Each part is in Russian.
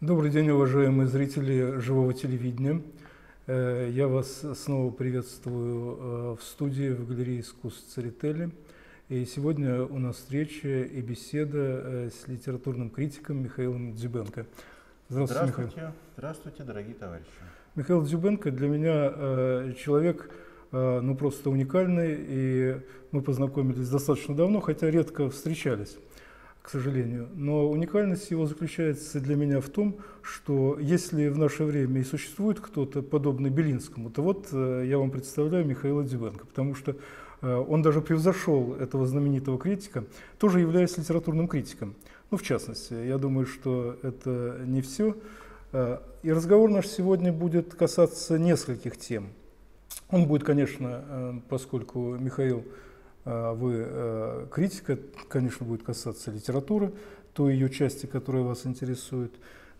Добрый день, уважаемые зрители живого телевидения. Э, я вас снова приветствую э, в студии в галерее искусств Церетели. И сегодня у нас встреча и беседа э, с литературным критиком Михаилом Дзюбенко. Здравствуйте, Здравствуйте, Михаил. Здравствуйте, дорогие товарищи. Михаил Дзюбенко для меня человек ну, просто уникальный, и мы познакомились достаточно давно, хотя редко встречались к сожалению. Но уникальность его заключается для меня в том, что если в наше время и существует кто-то подобный Белинскому, то вот э, я вам представляю Михаила Дюбенко, потому что э, он даже превзошел этого знаменитого критика, тоже являясь литературным критиком. Ну, в частности, я думаю, что это не все. Э, и разговор наш сегодня будет касаться нескольких тем. Он будет, конечно, поскольку Михаил вы э, критика, конечно, будет касаться литературы, той ее части, которая вас интересует.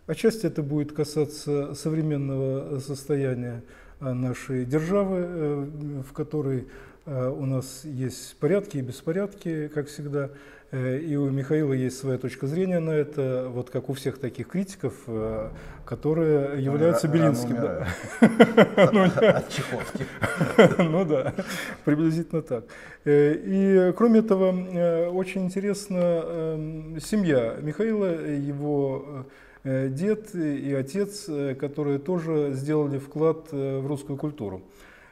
Отчасти это будет касаться современного состояния а, нашей державы, э, в которой а, у нас есть порядки и беспорядки, как всегда. Э, и у Михаила есть своя точка зрения на это, вот как у всех таких критиков, э, которые являются Белинским. Да. От Чеховских. Ну да, приблизительно так. Э, и кроме этого, очень интересна эм, семья Михаила, его дед и отец, которые тоже сделали вклад в русскую культуру.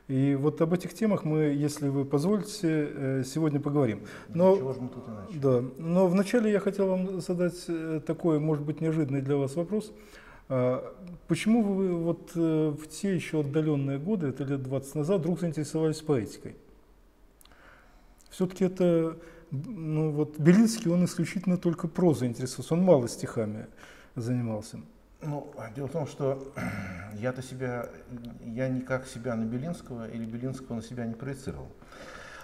И вот об этих темах мы, если вы позволите, э, сегодня поговорим. Но, Чего же мы тут иначе? Да, но вначале я хотел вам задать э, такой, может быть, неожиданный для вас вопрос. А, почему вы вот э, в те еще отдаленные годы, это лет 20 назад, вдруг заинтересовались поэтикой? Все-таки это, ну вот, Белинский, он исключительно только прозой интересовался, он мало стихами занимался. Ну, дело в том, что я-то себя, я никак себя на Белинского или Белинского на себя не проецировал.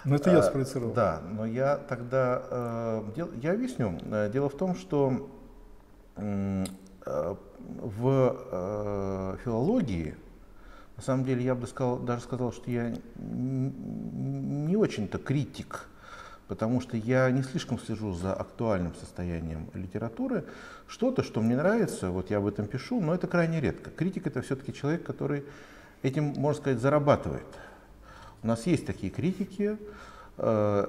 Ну, это я а, спроецировал. Да, но я тогда, э, дел, я объясню. Э, дело в том, что э, в э, филологии, на самом деле, я бы сказал, даже сказал, что я не очень-то критик потому что я не слишком слежу за актуальным состоянием литературы. Что-то, что мне нравится, вот я об этом пишу, но это крайне редко. Критик это все-таки человек, который этим, можно сказать, зарабатывает. У нас есть такие критики. Э,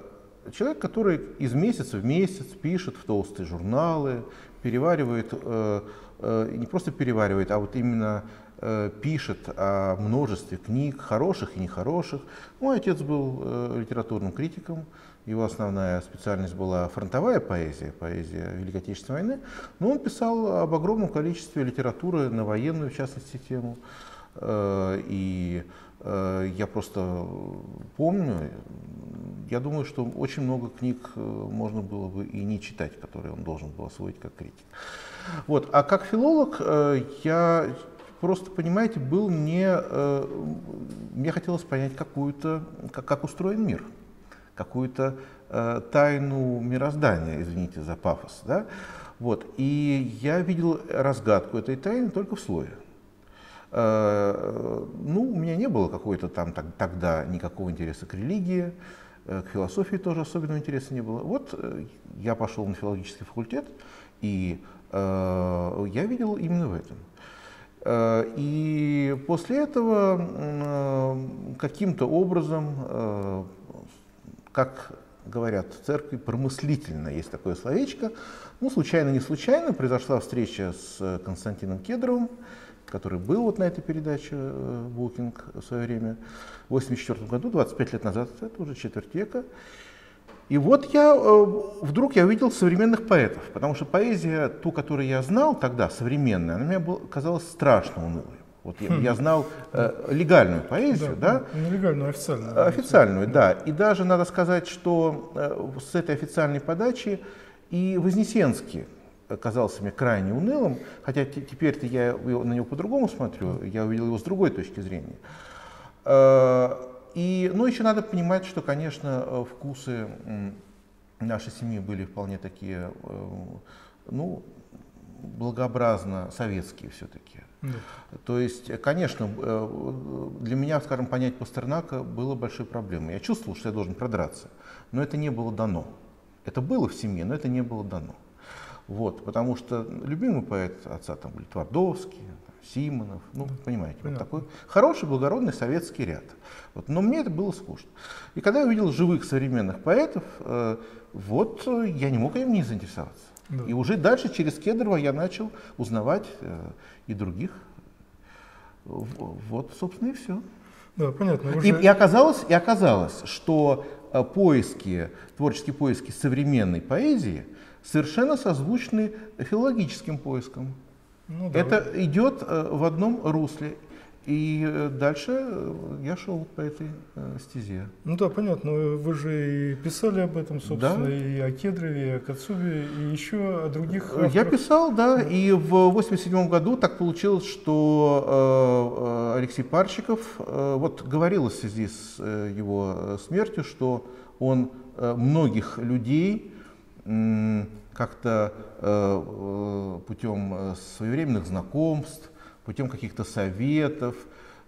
человек, который из месяца в месяц пишет в толстые журналы, переваривает, э, э, не просто переваривает, а вот именно пишет о множестве книг, хороших и нехороших. Мой отец был литературным критиком, его основная специальность была фронтовая поэзия, поэзия Великой Отечественной войны, но он писал об огромном количестве литературы на военную, в частности, тему. Э, и э, я просто помню, я думаю, что очень много книг э, можно было бы и не читать, которые он должен был освоить как критик. Вот. А как филолог я просто, понимаете, был мне, мне хотелось понять какую-то, как, как устроен мир какую-то э, тайну мироздания, извините за пафос. Да? Вот. И я видел разгадку этой тайны только в слове. Э, ну, у меня не было какой-то там так, тогда никакого интереса к религии, э, к философии тоже особенного интереса не было. Вот э, я пошел на филологический факультет, и э, я видел именно в этом. И после этого каким-то образом как говорят в церкви, промыслительно, есть такое словечко. Ну, случайно, не случайно, произошла встреча с Константином Кедровым, который был вот на этой передаче «Букинг» в свое время, в 1984 году, 25 лет назад, это уже четверть века. И вот я, э, вдруг я увидел современных поэтов, потому что поэзия, ту, которую я знал тогда, современная, она мне казалась страшно унылой. Вот я, я знал э, легальную поэзию, да? да? Не легальную, а официальную. Официальную, да. И даже надо сказать, что э, с этой официальной подачи и Вознесенский казался мне крайне унылым, хотя теперь-то я на него по-другому смотрю, я увидел его с другой точки зрения. Э, и, ну, еще надо понимать, что, конечно, э, вкусы нашей семьи были вполне такие, э, ну, благообразно советские все-таки. Да. То есть, конечно, э, для меня, скажем, понять Пастернака было большой проблемой. Я чувствовал, что я должен продраться, но это не было дано. Это было в семье, но это не было дано. Вот, потому что любимый поэт отца там были Твардовский, Симонов, ну, понимаете, вот такой хороший, благородный советский ряд. Вот, но мне это было скучно. И когда я увидел живых современных поэтов, э, вот э, я не мог им не заинтересоваться. Да. И уже дальше через Кедрова я начал узнавать э, и других. Вот, собственно, и все. Да, понятно. Уже... И, и, оказалось, и оказалось, что э, поиски, творческие поиски современной поэзии совершенно созвучны филологическим поискам. Ну, да. Это идет э, в одном русле. И э, дальше э, я шел по этой стезе. Ну да, понятно. Вы же и писали об этом, собственно, да. и о Кедрове, и о Кацубе, и еще о других авторах. Я писал, да, и в 1987 году так получилось, что Алексей Парчиков, вот говорилось в связи с его смертью, что он многих людей как-то э, э, путем э, своевременных знакомств, путем каких-то советов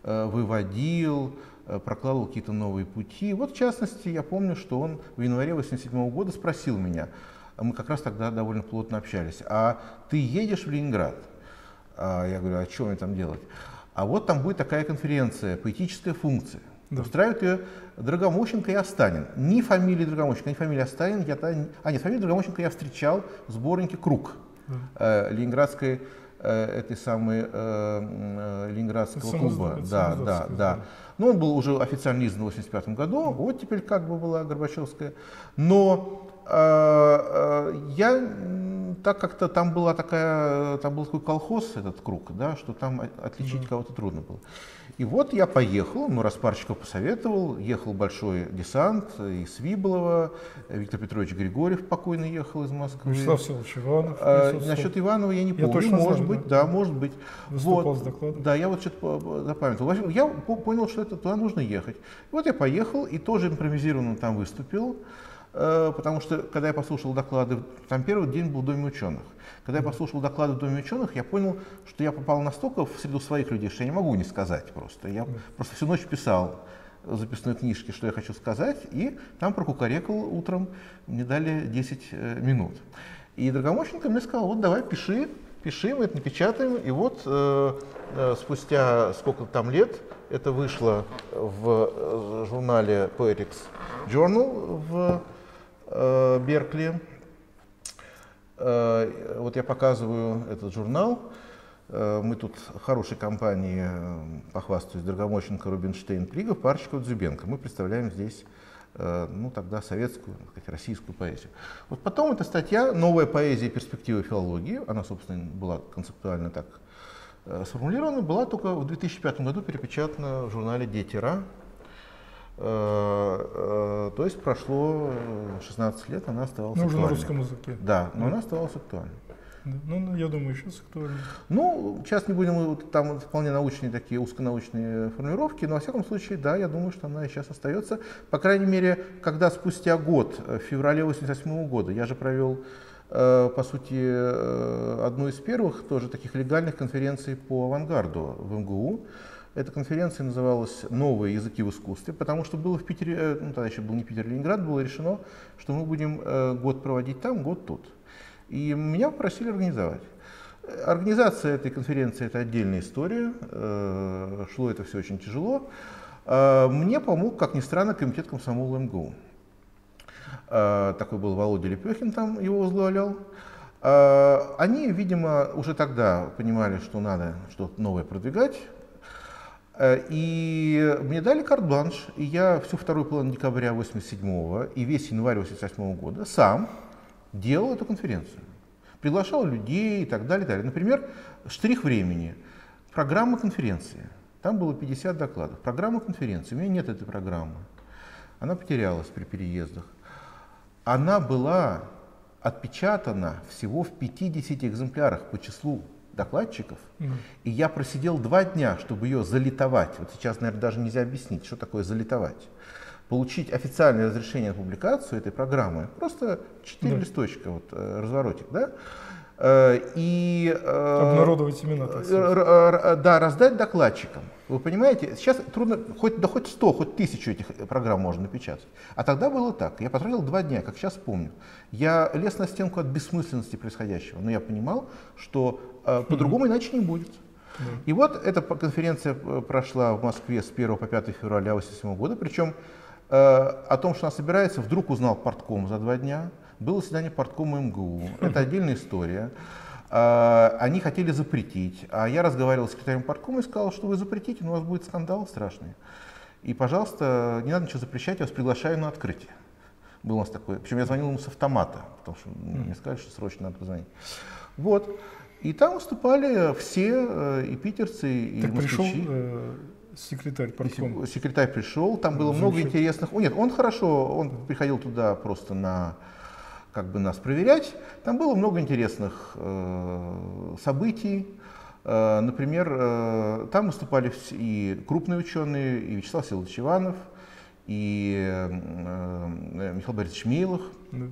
выводил, прокладывал какие-то новые пути. Вот, в частности, я помню, что он в январе 1987 года спросил меня, мы как раз тогда довольно плотно общались, а ты едешь в Ленинград? А я говорю, а что мне там делать? А вот там будет такая конференция «Поэтическая функция». Да. Устраивают ее Драгомощенко и Останин. Ни фамилии Драгомощенко, ни фамилии Останин. Я, а нет, фамилию Драгомощенко я встречал в сборнике «Круг» да. э, ленинградской э, этой самой э, э ленинградского клуба. Да, да, да. Но он был уже официально издан в 1985 году, да. вот теперь как бы была Горбачевская. Но э, э, я так как-то там была такая, там был такой колхоз, этот круг, да, что там отличить да. кого-то трудно было. И вот я поехал, ну, Распарчиков посоветовал, ехал большой десант из Виболова, Виктор Петрович Григорьев покойно ехал из Москвы. Вячеслав Всеволодович Иванов. А, насчет Иванова я не помню, я точно может знаю, быть, да, да может быть. Выступал вот, с докладом. Да, я вот что-то запамятовал. Я понял, что это туда нужно ехать. И вот я поехал и тоже импровизированно там выступил. Э, потому что, когда я послушал доклады, там первый день был в Доме ученых. Когда я послушал доклады в Доме ученых, я понял, что я попал настолько в среду своих людей, что я не могу не сказать просто. Я просто всю ночь писал записной книжке, что я хочу сказать, и там прокукарекал утром, мне дали 10 э, минут. И Драгомощенко мне сказал, вот давай пиши, пиши, мы это напечатаем, и вот э, э, спустя сколько там лет это вышло в э, журнале Poetics Journal в э, Беркли. Э, вот я показываю этот журнал. Э, мы тут хорошей компании, похвастаюсь, Драгомощенко, Рубинштейн, Пригов, Парчиков, Дзюбенко. Мы представляем здесь ну, тогда советскую, сказать, российскую поэзию. Вот потом эта статья «Новая поэзия и перспективы филологии», она, собственно, была концептуально так сформулирована, была только в 2005 году перепечатана в журнале «Детера», э, то есть прошло 16 лет, она оставалась ну, уже на русском языке. Да, но да. она оставалась актуальной. Ну, ну, я думаю, сейчас актуально. Ну, сейчас не будем, там вполне научные такие узконаучные формулировки, но во всяком случае, да, я думаю, что она и сейчас остается. По крайней мере, когда спустя год, в феврале 88 года, я же провел, э, по сути, одну из первых тоже таких легальных конференций по авангарду в МГУ, эта конференция называлась «Новые языки в искусстве», потому что было в Питере, э, ну тогда еще был не Питер, а Ленинград, было решено, что мы будем э, год проводить там, год тут. И меня попросили организовать. Организация этой конференции – это отдельная история, э, шло это все очень тяжело. Мне помог, как ни странно, комитет комсомола МГУ. Такой был Володя Лепехин, там его возглавлял. Они, видимо, уже тогда понимали, что надо что-то новое продвигать, Э, и мне дали карт-бланш, и я всю вторую половину декабря 87 и весь январь 88 года сам делал эту конференцию. Приглашал людей и так далее. И далее. Например, штрих времени, программа конференции. Там было 50 докладов. Программа конференции. У меня нет этой программы. Она потерялась при переездах. Она была отпечатана всего в 50 экземплярах по числу докладчиков, mm. и я просидел два дня, чтобы ее залитовать. Вот сейчас, наверное, даже нельзя объяснить, что такое залитовать. Получить официальное разрешение на публикацию этой программы, просто четыре mm. листочка, вот, э, разворотик, да? Э, и, э, Обнародовать имена, так сказать. Да, раздать докладчикам. Вы понимаете, сейчас трудно, хоть, да хоть 100, хоть тысячу этих программ можно напечатать. А тогда было так. Я потратил два дня, как сейчас помню. Я лез на стенку от бессмысленности происходящего, но я понимал, что э, по-другому иначе не будет. И вот эта конференция прошла в Москве с 1 по 5 февраля 1987 года, причем э, о том, что она собирается, вдруг узнал портком за два дня. Было заседание порткома МГУ. Это отдельная история. А, они хотели запретить, а я разговаривал с секретарем парткома и сказал, что вы запретите, но у вас будет скандал страшный. И, пожалуйста, не надо ничего запрещать, я вас приглашаю на открытие. Был у нас такой. Причем я звонил ему с автомата, потому что мне сказали, что срочно надо позвонить. Вот. И там выступали все, э, и питерцы, и так москвичи. пришел э, секретарь парткома? Секретарь пришел, там было много интересных... О, нет, он хорошо, он приходил туда просто на как бы нас проверять. Там было много интересных э, событий. Э, например, э, там выступали и крупные ученые, и Вячеслав Силович Иванов, и э, Михаил Борисович Мейлов. Да.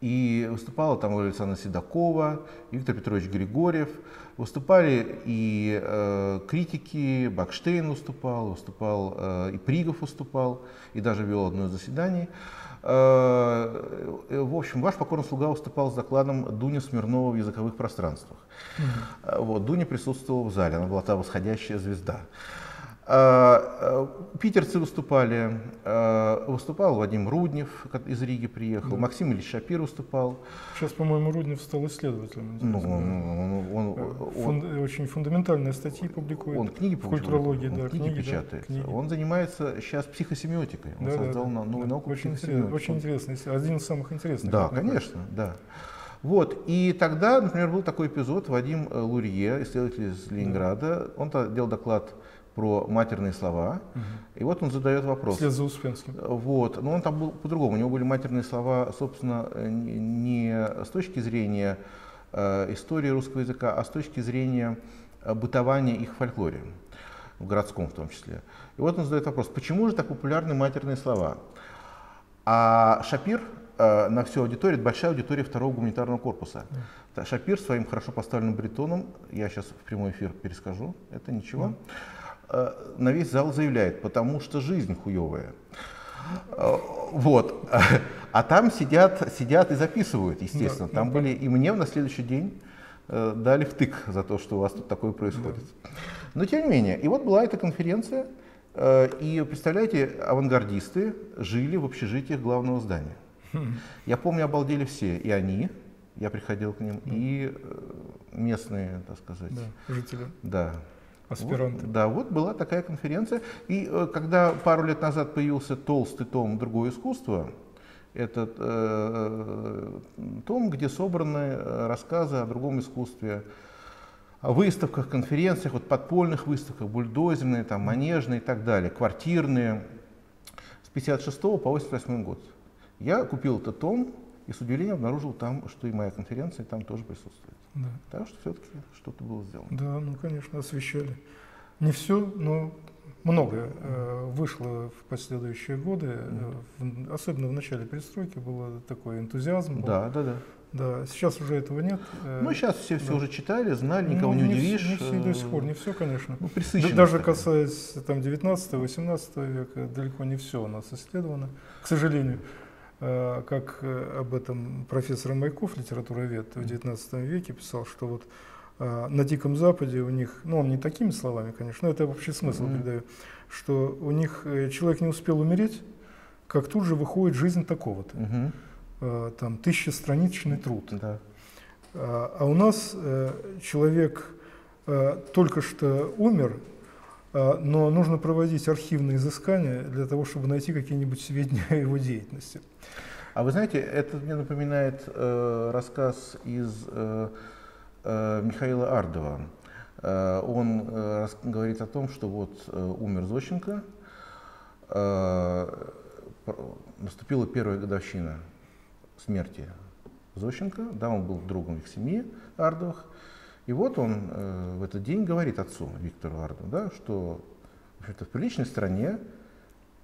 И выступала там Александра Седокова, Виктор Петрович Григорьев. Выступали и э, критики, Бакштейн выступал, выступал э, и Пригов выступал, и даже вел одно из заседаний. Э, в общем, ваш покорный слуга выступал с докладом Дуни Смирнова в языковых пространствах. Угу. Вот, Дуня присутствовала в зале, она была та восходящая звезда. А, э, питерцы выступали, э, выступал Вадим Руднев из Риги приехал, да. Максим Ильич Шапир выступал. Сейчас, по-моему, Руднев стал исследователем. Ну, он, он, Фунд, он, очень фундаментальные статьи публикует. Он книги в культурологии, он да, книги, книги печатает. Да, книги. Он занимается сейчас психосемиотикой. Он да, создал да, новую да, науку очень, очень интересно, один из самых интересных. Да, конечно, да. Вот, и тогда, например, был такой эпизод, Вадим э, Лурье, исследователь из Ленинграда, он делал доклад про матерные слова. Угу. И вот он задает вопрос. Вслед за Успенским. Вот. Но он там был по-другому. У него были матерные слова, собственно, не с точки зрения э, истории русского языка, а с точки зрения э, бытования их в фольклоре, в городском в том числе. И вот он задает вопрос, почему же так популярны матерные слова? А Шапир э, на всю аудиторию, это большая аудитория второго гуманитарного корпуса. Mm. Шапир своим хорошо поставленным бритоном, я сейчас в прямой эфир перескажу, это ничего. Э, на весь зал заявляет, потому что жизнь хуевая. Э, вот. А там сидят, сидят и записывают, естественно. Там были и мне на следующий день э, дали втык за то, что у вас тут такое происходит. Но тем не менее, и вот была эта конференция, и представляете, авангардисты жили в общежитиях главного здания. Я помню, обалдели все, и они, я приходил к ним, и местные, так сказать. Да, жители. Да, аспиранты. Вот, да, вот была такая конференция. И э, когда пару лет назад появился толстый том «Другое искусство», это э, том, где собраны э, рассказы о другом искусстве, о выставках, конференциях, вот подпольных выставках, бульдозерные, там, манежные и так далее, квартирные, с 56 по 88 год. Я купил этот том и с удивлением обнаружил там, что и моя конференция там тоже присутствует. Да. Так что все-таки что-то было сделано. Да, ну, конечно, освещали. Не все, но многое э, вышло в последующие годы. Э, особенно в начале перестройки был такой энтузиазм. Был. Да, да, да. Да, сейчас уже этого нет. Э, ну, сейчас все да. все уже читали, знали, никого ну, не, не удивишь. Не все, до сих пор, не все, конечно. Ну, Даже касаясь там, 19-18 века, далеко не все у нас исследовано, к сожалению. Э, как э, об этом профессор Майков, литературовед в XIX веке, писал, что вот э, на Диком Западе у них, ну он не такими словами, конечно, но это общий смысл mm-hmm. передаю, что у них человек не успел умереть, как тут же выходит жизнь такого-то. Mm-hmm. Там тысячестраничный труд. Да. А у нас человек только что умер, но нужно проводить архивные изыскания для того, чтобы найти какие-нибудь сведения о его деятельности. А вы знаете, это мне напоминает э, рассказ из э, э, Михаила Ардова. Э, он э, говорит о том, что вот э, умер Зощенко, э, наступила первая годовщина смерти Зощенко, да, он был другом их семьи Ардовых, и вот он э, в этот день говорит отцу Виктору Ардову, да, что в, в приличной стране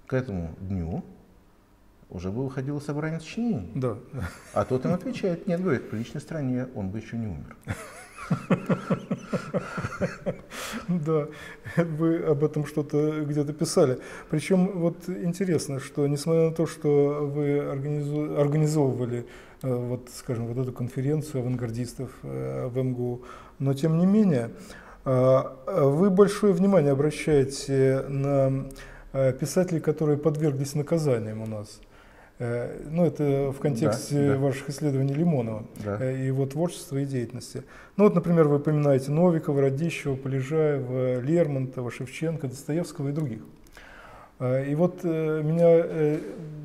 к этому дню уже бы выходило собрание сочинений. Да. А тот им отвечает, нет, говорит, при личной стране он бы еще не умер. Да, вы об этом что-то где-то писали. Причем вот интересно, что несмотря на то, что вы организовывали, э, вот, скажем, вот эту конференцию авангардистов э, в МГУ, но тем не менее, э, вы большое внимание обращаете на писателей, которые подверглись наказаниям у нас. Э, ну, это в контексте да, да. ваших исследований Лимонова, да. Э, его творчества и деятельности. Ну, вот, например, вы упоминаете Новикова, Радищева, Полежаева, Лермонтова, Шевченко, Достоевского и других. Э, и вот меня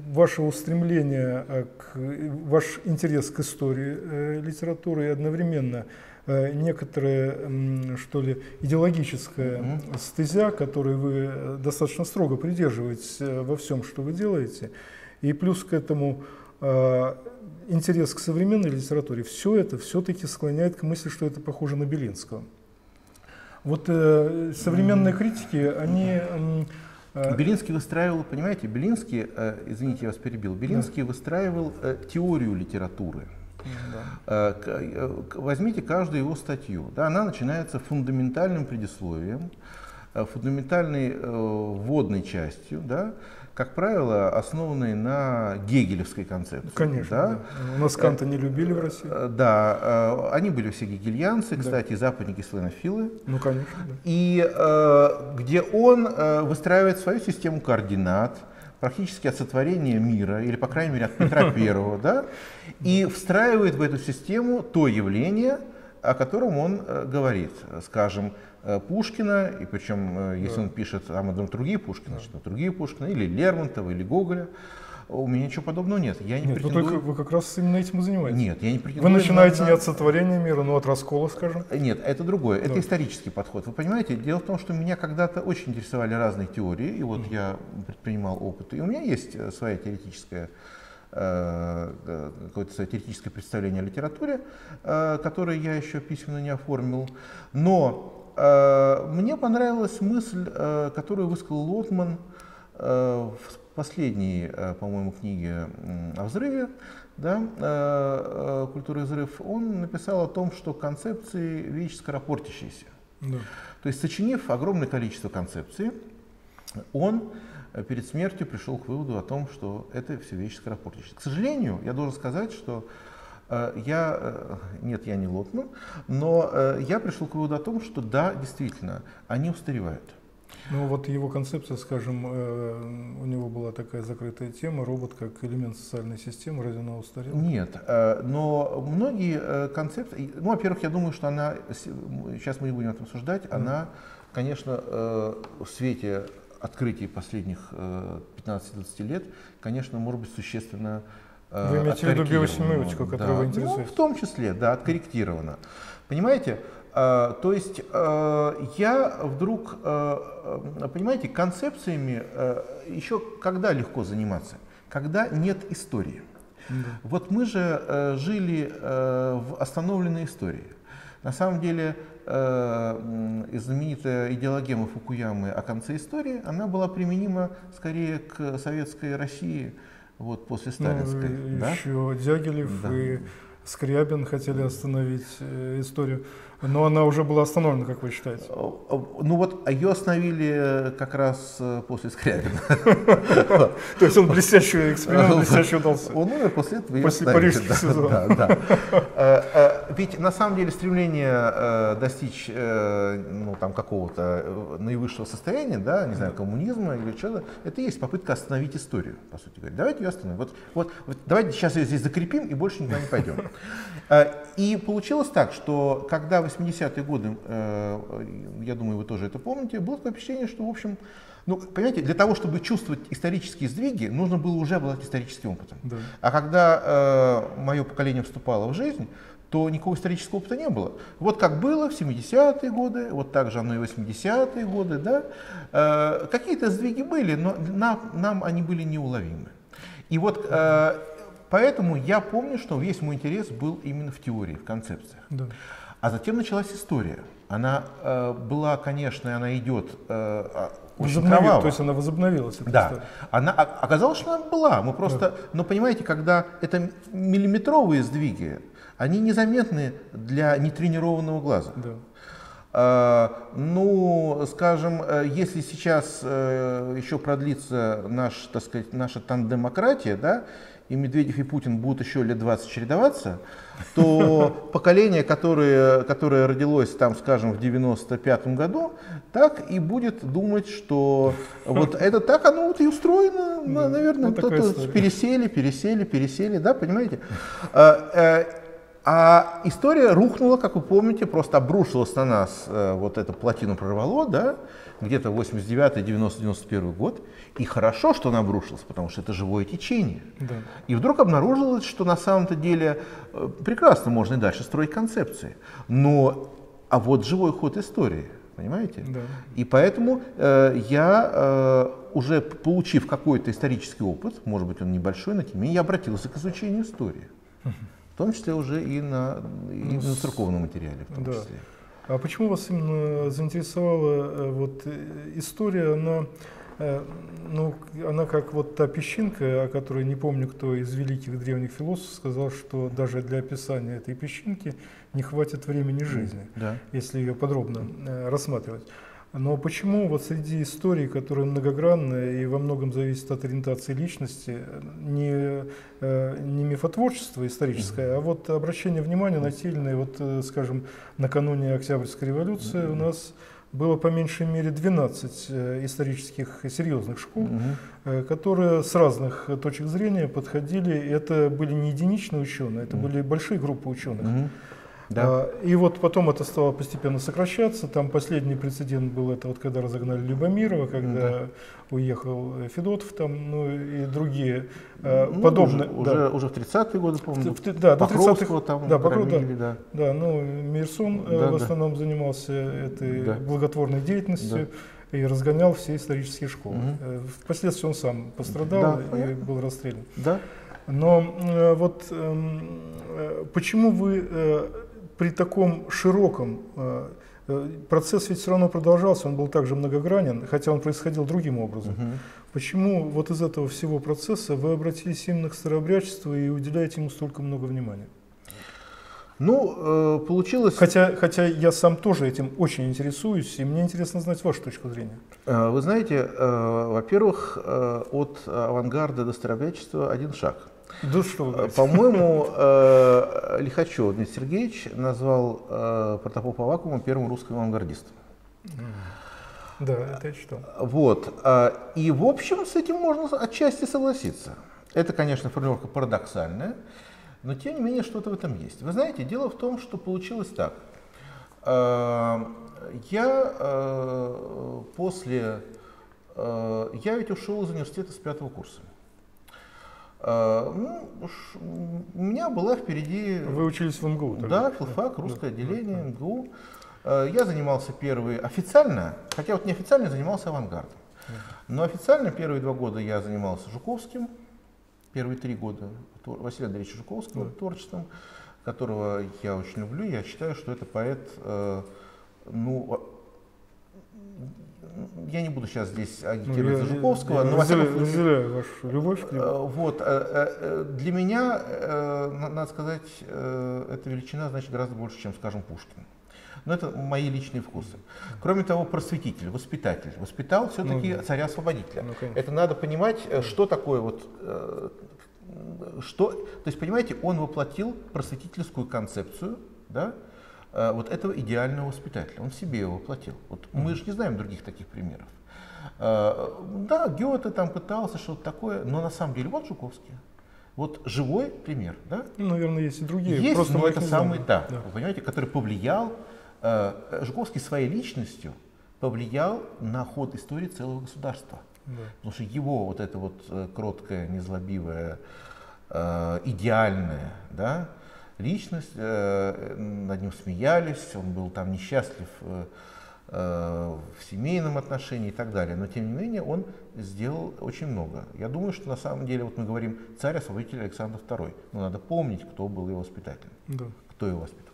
ваше устремление, к, ваш интерес к истории литературы и одновременно некоторая, что ли, идеологическая mm-hmm. стезя, которой вы достаточно строго придерживаетесь во всем, что вы делаете, и плюс к этому э, интерес к современной литературе, все это все-таки склоняет к мысли, что это похоже на Белинского. Вот э, современные критики, они... Э, Белинский выстраивал, понимаете, Белинский, э, извините, я вас перебил, Белинский да. выстраивал э, теорию литературы. Да. Э, э, возьмите каждую его статью. Да, она начинается фундаментальным предисловием, э, фундаментальной вводной частью, да, как правило, основанные на гегелевской концепции. Конечно. Да? Да. У нас Канта не любили в России. Да, они были все гегельянцы, кстати, да. западники славянофилы. Ну, конечно. Да. И где он выстраивает свою систему координат, практически от сотворения мира, или, по крайней мере, от Петра Первого, да, и встраивает в эту систему то явление, о котором он говорит. Скажем, Э, Пушкина, и причем, э, если да. он пишет там другие Пушкина, да. что другие Пушкина, или Лермонтова, или Гоголя, у меня ничего подобного нет. Я не нет, претендую... вы, только, вы как раз именно этим и занимаетесь. Нет, я не претендую. Вы начинаете на... не от сотворения мира, но от раскола, скажем. Э, нет, это другое. Да. Это исторический подход. Вы понимаете, дело в том, что меня когда-то очень интересовали разные теории, и вот mm. я предпринимал опыт. И у меня есть своя теоретическая какое-то свое теоретическое представление о литературе, которое я еще письменно не оформил. Но Э, мне понравилась мысль, э, которую высказал Лотман э, в последней, по-моему, книге о взрыве, да, «Культура и взрыв», он написал о том, что концепции – вещь скоропортящаяся. Да. То есть, сочинив огромное количество концепций, он перед смертью пришел к выводу о том, что это все вещи скоропортящиеся. К сожалению, я должен сказать, что Э, я, э, нет, я не Лотман, но э, я пришел к выводу о том, что да, действительно, они устаревают. Ну вот его концепция, скажем, у него была такая закрытая тема, робот как элемент социальной системы, разве она устарела? Нет, но многие концепции, ну, во-первых, я думаю, что она, сейчас мы не будем это обсуждать, mm. она, конечно, в свете открытий последних 15-20 лет, конечно, может быть существенно вы э, имеете в виду биосемиотику, которая да. вы интересует? Ну, в том числе, да, откорректировано. Понимаете? Э, то есть э, я вдруг, понимаете, концепциями еще когда легко заниматься? Когда нет истории. Да. Вот мы же жили в остановленной истории. На самом деле, знаменитая идеологема Фукуямы о конце истории, она была применима скорее к советской России вот после сталинской. Ну, да? Еще Дягилев да. и Скрябин хотели остановить э, историю. Но она уже была остановлена, как вы считаете? Ну вот ее остановили как раз э, после Скрябина. То есть он блестящий эксперимент, блестящий удался. Он умер после этого После парижских сезонов. Э, э, ведь на самом деле стремление достичь ну, там, какого-то наивысшего состояния, да, не знаю, коммунизма или чего-то, это и есть попытка остановить историю, по сути говоря. Давайте ее остановим. Вот, вот, вот давайте сейчас ее здесь закрепим и больше никуда не пойдем. И получилось так, что когда 80-е годы, э, я думаю, вы тоже это помните, было такое впечатление, что, в общем, ну, понимаете, для того, чтобы чувствовать исторические сдвиги, нужно было уже обладать историческим опытом. Да. А когда э, мое поколение вступало в жизнь, то никакого исторического опыта не было. Вот как было в 70-е годы, вот так же оно и в 80-е годы, да, э, какие-то сдвиги были, но нам, нам они были неуловимы. И вот э, поэтому я помню, что весь мой интерес был именно в теории, в концепциях. Да. А затем началась история. Она э, была, конечно, она идет, э, очень кроваво. То есть она возобновилась, эта Да, история. она о- оказалось, что она была. Мы просто, но понимаете, когда это миллиметровые сдвиги, они незаметны для нетренированного глаза. Да. А, Ну, скажем, э, если сейчас э, еще продлится наш, так сказать, наша тандемократия, да, и Медведев и Путин будут еще лет 20 чередоваться, то поколение, которое, которое родилось, там, скажем, в 95 году, так и будет думать, что вот это так оно вот и устроено, на- наверное, вот история. пересели, пересели, пересели, да, понимаете? А, э, а история рухнула, как вы помните, просто обрушилась на нас, э, вот эту плотину прорвало, да, где-то 89 90 91 год. И хорошо, что она обрушилась, потому что это живое течение. Да. И вдруг обнаружилось, что на самом-то деле э, прекрасно можно и дальше строить концепции. Но, а вот живой ход истории, понимаете? Да. И поэтому э, я, э, уже получив какой-то исторический опыт, может быть он небольшой, но тем не менее, я обратился к изучению истории. В том числе уже и на, и на церковном материале. В том Да. числе. А почему вас именно заинтересовала э, вот э, история, она, э, ну, она как вот та песчинка, о которой не помню, кто из великих древних философов сказал, что даже для описания этой песчинки не хватит времени жизни, Да. если ее подробно рассматривать. Но почему вот среди историй, которые многогранны и во многом зависят от ориентации личности, не, э, не мифотворчество историческое, а вот обращение внимания на иные, вот, э, скажем, накануне Октябрьской революции у нас было по меньшей мере 12 э, исторических серьезных школ, э, которые с разных точек зрения подходили. Это были не единичные ученые, это были большие группы ученых. Мгм. Да. А, И вот потом это стало постепенно сокращаться. Там последний прецедент был это вот когда разогнали Любомирова, когда уехал э, Федотов там, ну и другие э, Ну, подобные. Уже, да. уже, уже в 30-е годы, помню. В- да, до Покровского 30-х, там да, Покров- громили, да. Да, ну Мирсон э, Да, в да. основном занимался этой Да. благотворной деятельностью и разгонял все исторические школы. Э, Впоследствии он сам пострадал Да, и понятно. был расстрелян. Да. Но э, вот эм, э, почему вы э, при таком широком э, э, процесс ведь все равно продолжался, он был также многогранен, хотя он происходил другим образом. Мгм. Почему вот из этого всего процесса вы обратились именно к старообрядчеству и уделяете ему столько много внимания? Ну, э, получилось... Хотя, хотя я сам тоже этим очень интересуюсь, и мне интересно знать вашу точку зрения. Вы знаете, во-первых, от авангарда до старообрядчества один шаг. Да что Э? По-моему, э, Лихачев Дмитрий Сергеевич назвал э, протопопа Авакума первым русским авангардистом. Да, это читал. Вот. а, И, в общем, с этим можно отчасти согласиться. Это, конечно, формулировка парадоксальная, но, тем не менее, что-то в этом есть. Вы знаете, дело в том, что получилось так. А, Я э, после... э, Я ведь ушел из университета с пятого курса. А, ну, у меня была впереди Вы учились в МГУ? тогда? да, филфак, русское отделение, МГУ. Э, Я занимался первые официально, хотя вот неофициально занимался авангардом. Но официально первые два года я занимался Жуковским, первые три года Василия Андреевича Жуковского Да. творчеством, которого я очень люблю. Я считаю, что это поэт, э, ну, я не буду сейчас здесь Ну, агитировать я- за Жуковского, я но во всяком разделяю, вашу любовь к нему. Э, Вот, э, э, для меня, на- надо сказать, эта величина значит гораздо больше, чем, скажем, Пушкин. Но это мои личные вкусы. Кроме того, просветитель, воспитатель. Воспитал все-таки Ну да. царя-освободителя. Ну, конечно. это надо понимать, что такое вот, что, то есть, понимаете, он воплотил просветительскую концепцию, да, вот этого идеального воспитателя. Он в себе его воплотил. Вот мы же не знаем других таких примеров. Э, Да, Гёте там пытался что-то такое, но на самом деле вот Жуковский. Вот живой пример, да? Ну, наверное, есть и другие. Есть, просто но это самый, да, Да. вы понимаете, который повлиял, э, Жуковский своей личностью повлиял на ход истории целого государства. Да. Потому что его вот эта вот э, кроткая, незлобивая, э, идеальная да, личность, э, над ним смеялись, он был там несчастлив э, э, в семейном отношении и так далее. Но тем не менее он сделал очень много. Я думаю, что на самом деле, вот мы говорим, царь-освободитель Александр II. Но надо помнить, кто был его воспитателем, Да. кто его воспитал.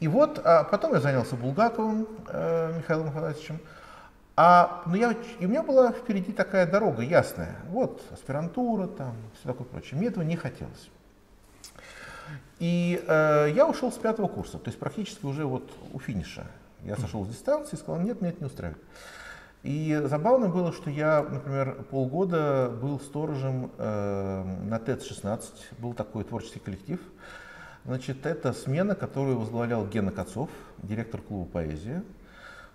И вот, а потом я занялся Булгаковым э, Михаилом Афанасьевичем. А ну я, и у меня была впереди такая дорога ясная. Вот аспирантура, там, все такое прочее. Мне этого не хотелось. И э, я ушел с пятого курса, то есть практически уже вот у финиша. Я сошел с дистанции и сказал, нет, меня это не устраивает. И забавно было, что я, например, полгода был сторожем э, на ТЭЦ-16, был такой творческий коллектив. Значит, это смена, которую возглавлял Гена Кацов, директор клуба «Поэзия».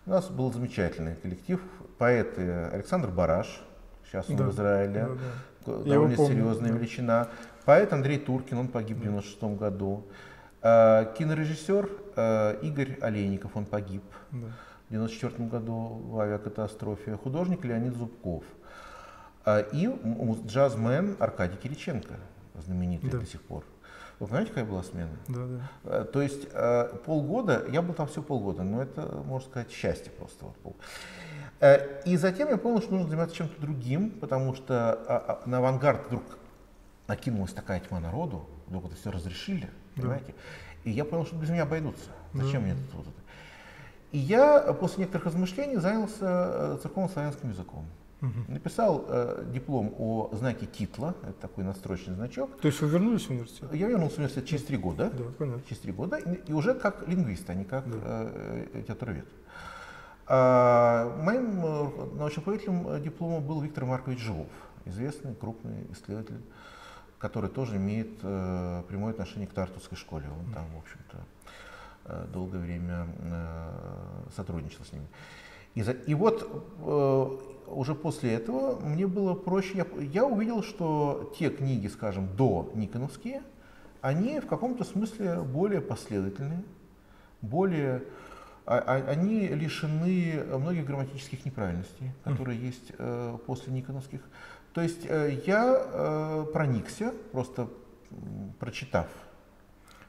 У нас был замечательный коллектив, поэты Александр Бараш, сейчас он да, в Израиле, да, да. довольно серьезная да. величина. Поэт Андрей Туркин, он погиб в 96 году. Э, кинорежиссер э, Игорь Олейников, он погиб. Да в 1994 году в авиакатастрофе, художник Леонид Зубков а, и джазмен Аркадий Кириченко, знаменитый да. до сих пор. Вы понимаете, какая была смена? Да, да. А, то есть а, полгода, я был там все полгода, но это, можно сказать, счастье просто. Вот, и затем я понял, что нужно заниматься чем-то другим, потому что на авангард вдруг накинулась такая тьма народу, вдруг это все разрешили, да. понимаете? И я понял, что без меня обойдутся. Зачем да. мне это? Вот это? И я после некоторых размышлений занялся э, церковно-славянским языком. Угу. Написал э, диплом о знаке титла, это такой надстрочный значок. То есть вы вернулись в университет? Я вернулся в университет через три года. Да, понятно. Через три года, и, и уже как лингвист, а не как да. э, театровед. А, моим э, научным руководителем диплома был Виктор Маркович Живов, известный крупный исследователь, который тоже имеет э, прямое отношение к Тартусской школе. Он там, в общем-то, Э, долгое время э, сотрудничал с ними. И, за, и вот э, уже после этого мне было проще, я, я увидел, что те книги, скажем, до Никоновские, они в каком-то смысле более последовательные, более, а, а, они лишены многих грамматических неправильностей, которые mm. есть э, после Никоновских. То есть э, я э, проникся, просто прочитав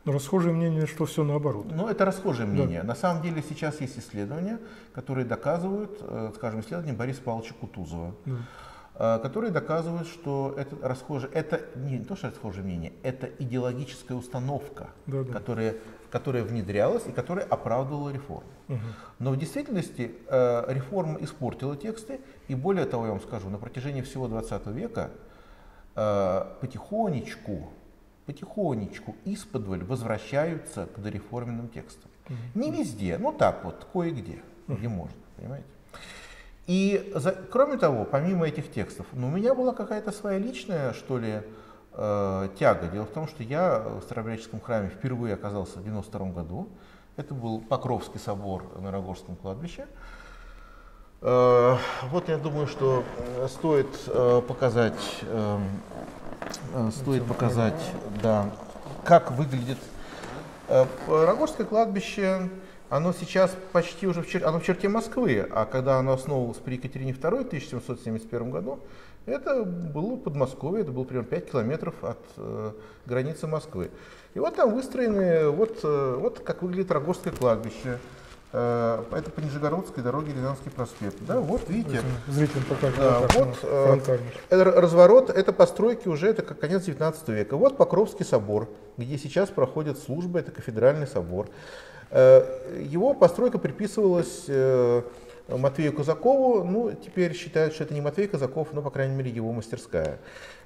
но расхожее мнение, что все наоборот. Ну, это расхожее мнение. Да. На самом деле сейчас есть исследования, которые доказывают, э, скажем, исследование Бориса Павловича Кутузова, да. Которые доказывают, что это расхожее, это не то, что расхожее мнение, это идеологическая установка, да, да. Которая, которая внедрялась и которая оправдывала реформу. Угу. Но в действительности э, реформа испортила тексты, и более того, я вам скажу, на протяжении всего 20 века потихонечку потихонечку, исподволь возвращаются к дореформенным текстам. Не везде, но так вот, кое-где, где можно, понимаете. И за, кроме того, помимо этих текстов, ну, у меня была какая-то своя личная, что ли, э, тяга. Дело в том, что я в Старобряческом храме впервые оказался в 92 году. Это был Покровский собор на Рогожском кладбище. Э, вот я думаю, что э, стоит э, показать эм, Э, стоит показать, да, как выглядит э, Рогожское кладбище. Оно сейчас почти уже в, чер... оно в черте Москвы, а когда оно основывалось при Екатерине II в 1771 году, это было Подмосковье, это было примерно 5 километров от э, границы Москвы. И вот там выстроены, вот, э, вот как выглядит Рогожское кладбище. Э, это по Нижегородской дороге Рязанский проспект. Да, вот видите. Зрителям показывают. Да, вот э, это разворот, это постройки уже, это как конец 19 века. Вот Покровский собор, где сейчас проходят службы, это кафедральный собор. Э, его постройка приписывалась Матвею Казакову, ну, теперь считают, что это не Матвей Казаков, но, по крайней мере, его мастерская.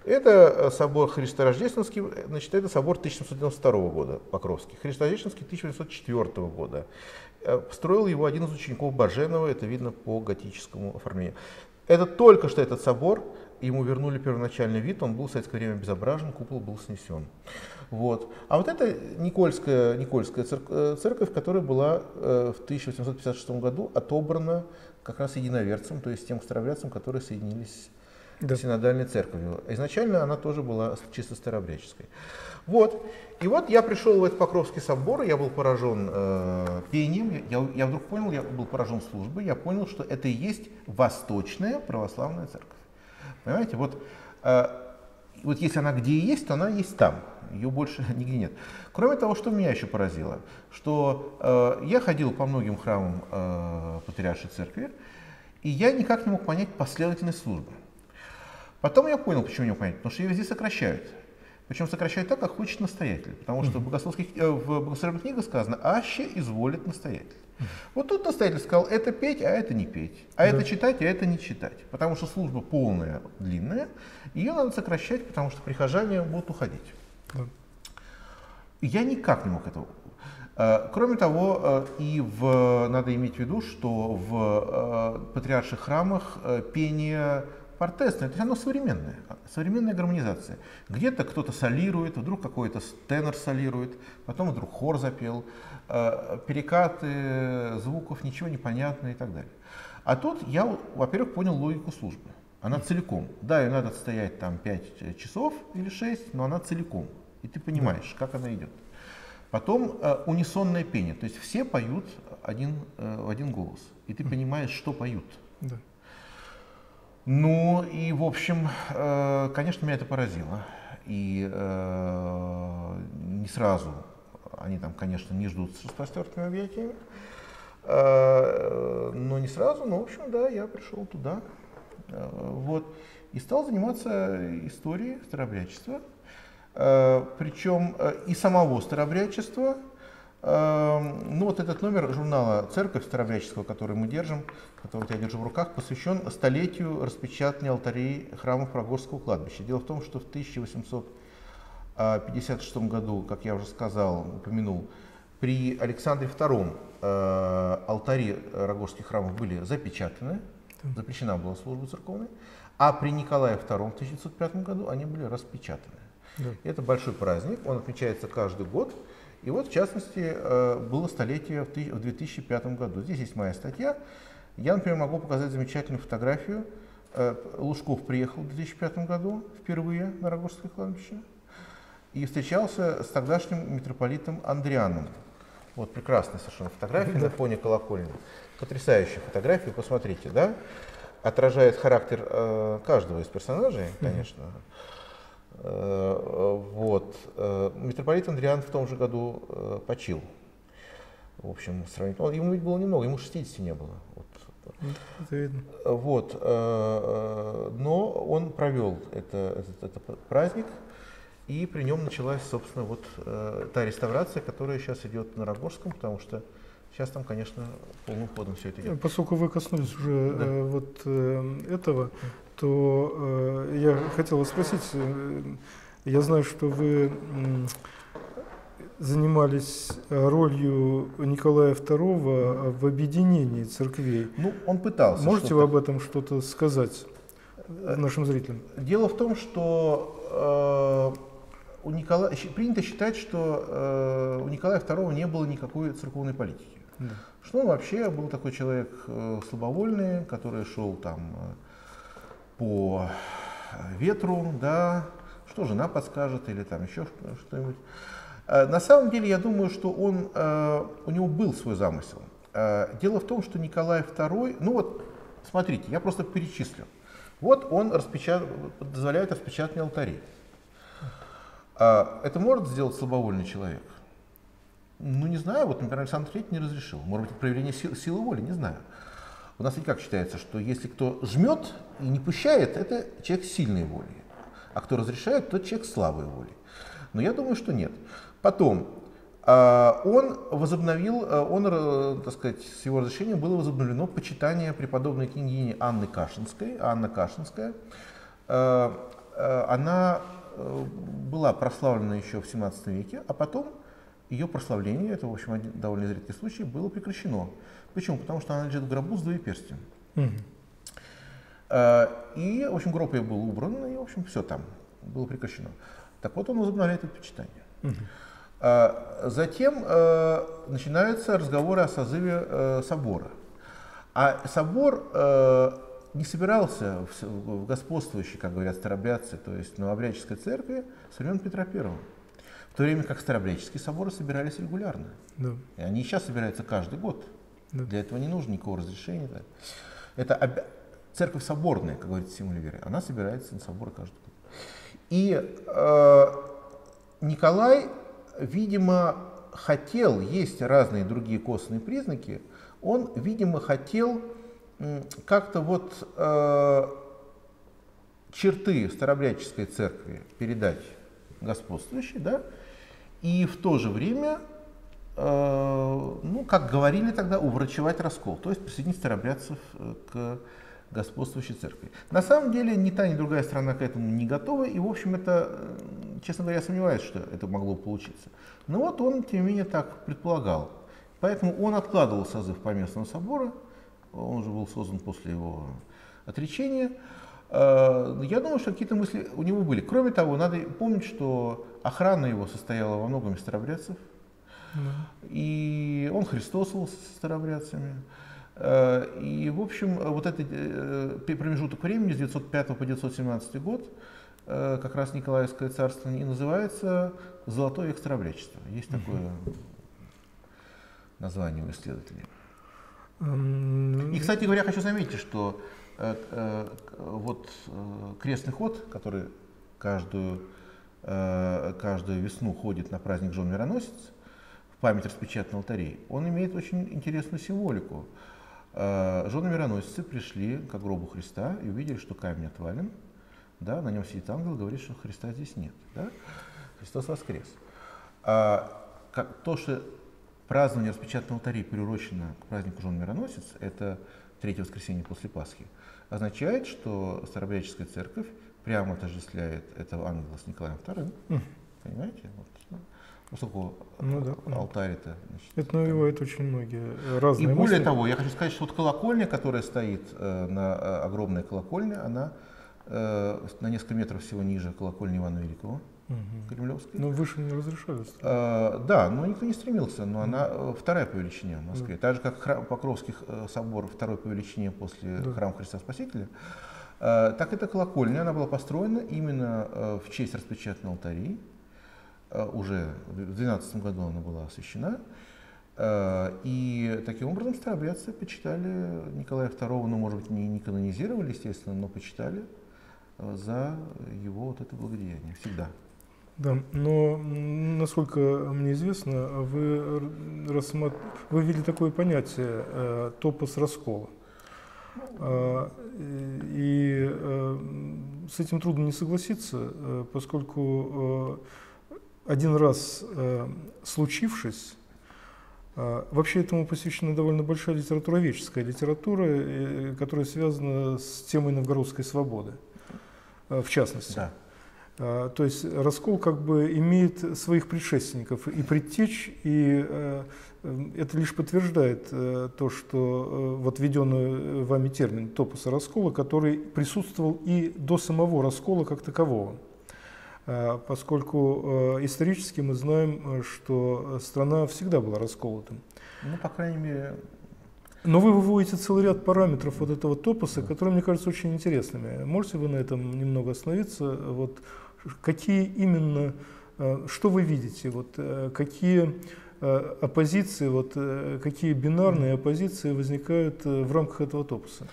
Это собор Христорождественский, значит, это собор 1792 года, Покровский, Христорождественский 1804 года. Э, строил его один из учеников Баженова, это видно по готическому оформлению. Это только что этот собор, ему вернули первоначальный вид, он был в советское время безображен, купол был снесен. Вот. А вот это Никольская, Никольская э, церковь, которая была э, в 1856 году отобрана как раз единоверцем, то есть тем старобрядцам, которые соединились да. с синодальной церковью. Изначально она тоже была чисто старообрядческой. Вот. И вот я пришел в этот Покровский собор, я был поражен э, пением, я, я вдруг понял, я был поражен службой, я понял, что это и есть восточная православная церковь. Понимаете, вот, э, вот если она где и есть, то она есть там, ее больше нигде нет. Кроме того, что меня еще поразило, что э, я ходил по многим храмам э, Патриаршей церкви, и я никак не мог понять последовательность службы. Потом я понял, почему не мог понять, потому что ее везде сокращают. Причем сокращает так, как хочет настоятель. Потому что в, богословских, э, в богословных книгах сказано «аще изволит настоятель». Вот тут настоятель сказал, это петь, а это не петь, а да. это читать, а это не читать. Потому что служба полная, длинная, ее надо сокращать, потому что прихожане будут уходить. Да. Я никак не мог этого. Э, кроме того, э, и в, надо иметь в виду, что в патриарших храмах пение портесное, то есть оно современное, современная гармонизация. Где-то кто-то солирует, вдруг какой-то тенор солирует, потом вдруг хор запел, перекаты звуков, ничего не понятно и так далее. А тут я, во-первых, понял логику службы. Она целиком. Да, ее надо стоять там 5 часов или 6, но она целиком. И ты понимаешь, как она идет. Потом э, унисонное пение, то есть все поют один, э, в один голос, и ты понимаешь, что поют. Да. Ну и, в общем, э, конечно, меня это поразило. И э, не сразу, они там, конечно, не ждут с распростертыми объятиями, э, но не сразу, но, в общем, да, я пришел туда. Вот, и стал заниматься историей старообрядчества. Э, причем и самого старообрядчества. Э, ну вот этот номер журнала «Церковь старообрядческого», который мы держим, который я держу в руках, посвящен столетию распечатания алтарей храмов Прогорского кладбища. Дело в том, что в 1856 году, как я уже сказал, упомянул, при Александре II алтари Рогожских храмов были запечатаны, запрещена была служба церковная, а при Николае II в 1905 году они были распечатаны. Да. Это большой праздник, он отмечается каждый год. И вот, в частности, э, было столетие в 2005 году. Здесь есть моя статья. Я, например, могу показать замечательную фотографию. Э, Лужков приехал в 2005 году впервые на Рогожское кладбище и встречался с тогдашним митрополитом Андрианом. Вот прекрасная совершенно фотография на фоне колокольни. Потрясающая фотография, посмотрите, да? Отражает характер э, каждого из персонажей, конечно. Э, вот. Э, митрополит Андриан в том же году э, почил. В общем, сравнительно. Ему ведь было немного, ему 60 не было. Вот. Это видно. Вот. Но он провел это, этот, этот праздник, и при нем началась, собственно, вот та реставрация, которая сейчас идет на Рогожском, потому что сейчас там, конечно, полным ходом все это идет. Поскольку вы коснулись уже да. вот этого, то э, я хотел спросить, э, я знаю, что вы э, занимались ролью Николая II в объединении церквей. Ну, он пытался. Можете вы об этом что-то сказать нашим зрителям? Дело в том, что э, у Николая, принято считать, что э, у Николая II не было никакой церковной политики. Да. Что он вообще был такой человек э, слабовольный, который шел там по ветру, да, что жена подскажет или там еще что-нибудь. Э, на самом деле, я думаю, что он, э, у него был свой замысел. Э, дело в том, что Николай II, ну вот, смотрите, я просто перечислю. Вот он распечат... дозволяет распечатать алтари. Это может сделать слабовольный человек? Ну, не знаю, вот, например, Александр III не разрешил. Может быть, проявление сил, силы воли, не знаю. У нас ведь как считается, что если кто жмет и не пущает, это человек сильной воли. А кто разрешает, тот человек слабой воли. Но я думаю, что нет. Потом, а, он возобновил, а, он, э, так сказать, с его разрешением было возобновлено почитание преподобной княгини Анны Кашинской. Анна Кашинская, она э, была прославлена еще в 17 веке, а потом ее прославление, это, в общем, один довольно редкий случай, было прекращено. Почему? Потому что она лежит в гробу с двоеперстием. Угу. И, в общем, гроб ее был убран, и, в общем, все там было прекращено. Так вот, он возобновляет это почитание. Угу. Затем э, начинаются разговоры о созыве э, собора. А собор э, не собирался в, в господствующей, как говорят старобрядцы, то есть новобрядческой церкви с времен Петра Первого. В то время как старобрядческие соборы собирались регулярно. Да. И они сейчас собираются каждый год. Да. Для этого не нужно никакого разрешения. Это об... церковь соборная, как говорит Симон веры. Она собирается на соборы каждый год. И э, Николай, видимо, хотел, есть разные другие костные признаки, он, видимо, хотел как-то вот э, черты старобрядческой церкви передать господствующей, да, и в то же время, э, ну, как говорили тогда, уврачевать раскол, то есть присоединить старобрядцев э, к господствующей церкви. На самом деле ни та, ни другая страна к этому не готова, и, в общем, это, честно говоря, сомневаюсь, что это могло получиться. Но вот он, тем не менее, так предполагал. Поэтому он откладывал созыв Поместного собора, он уже был создан после его отречения. Э, я думаю, что какие-то мысли у него были. Кроме того, надо помнить, что охрана его состояла во многом из старобрядцев, и он христосовался со старобрядцами. Э, и, в общем, вот этот э, промежуток времени с 905 по 917 год, как раз Николаевское царство и называется «Золотой век старобрячества». Есть такое название у исследователей. И, кстати говоря, хочу заметить, что э, э, вот э, крестный ход, который каждую, э, каждую весну ходит на праздник Жен Мироносец, в память распечатанных алтарей, он имеет очень интересную символику. Э, жены мироносцы пришли к гробу Христа и увидели, что камень отвален, да, на нем сидит ангел, говорит, что Христа здесь нет. Да? Христос воскрес. А, как, то, что Празднование распечатанного алтарей приурочено к празднику Жен Мироносец, это третье воскресенье после Пасхи, означает, что Старобрядческая церковь прямо отождествляет этого ангела с Николаем II. Понимаете? Вот, ну, поскольку ну, да, алтарь это... Навевает там. очень многие разные И более мысли. того, я хочу сказать, что вот колокольня, которая стоит э, на э, огромной колокольне, она э, на несколько метров всего ниже колокольни Ивана Великого угу. Кремлевской. Но выше не разрешали. А, да, но никто не стремился, но она э, вторая по величине в Москве. Да. Так же, как храм, Покровский э, собор второй по величине после да. храма Христа Спасителя. Так эта колокольня, она была построена именно э, в честь распечатанных алтарей. А, уже в 12 году она была освящена. И таким образом старобрядцы почитали Николая II, ну, может быть, не, не канонизировали, естественно, но почитали за его вот это благодеяние всегда. Да, но, насколько мне известно, вы, рассмат... вы ввели такое понятие э, топос раскола. Э, и э, с этим трудно не согласиться, э, поскольку э, один раз э, случившись, э, Вообще этому посвящена довольно большая литературоведческая литература, э, которая связана с темой новгородской свободы, э, в частности. Да. А, то есть раскол как бы имеет своих предшественников и предтеч, и э, это лишь подтверждает э, то, что э, вот введенный вами термин топоса раскола, который присутствовал и до самого раскола как такового. А, поскольку исторически мы знаем, что страна всегда была расколота. Ну, по крайней мере, но вы выводите целый ряд параметров вот этого топоса, которые, мне кажется, очень интересными. Можете вы на этом немного остановиться? Вот какие именно, э, что вы видите, вот, э, какие э, оппозиции, вот, какие бинарные оппозиции возникают в рамках этого топоса?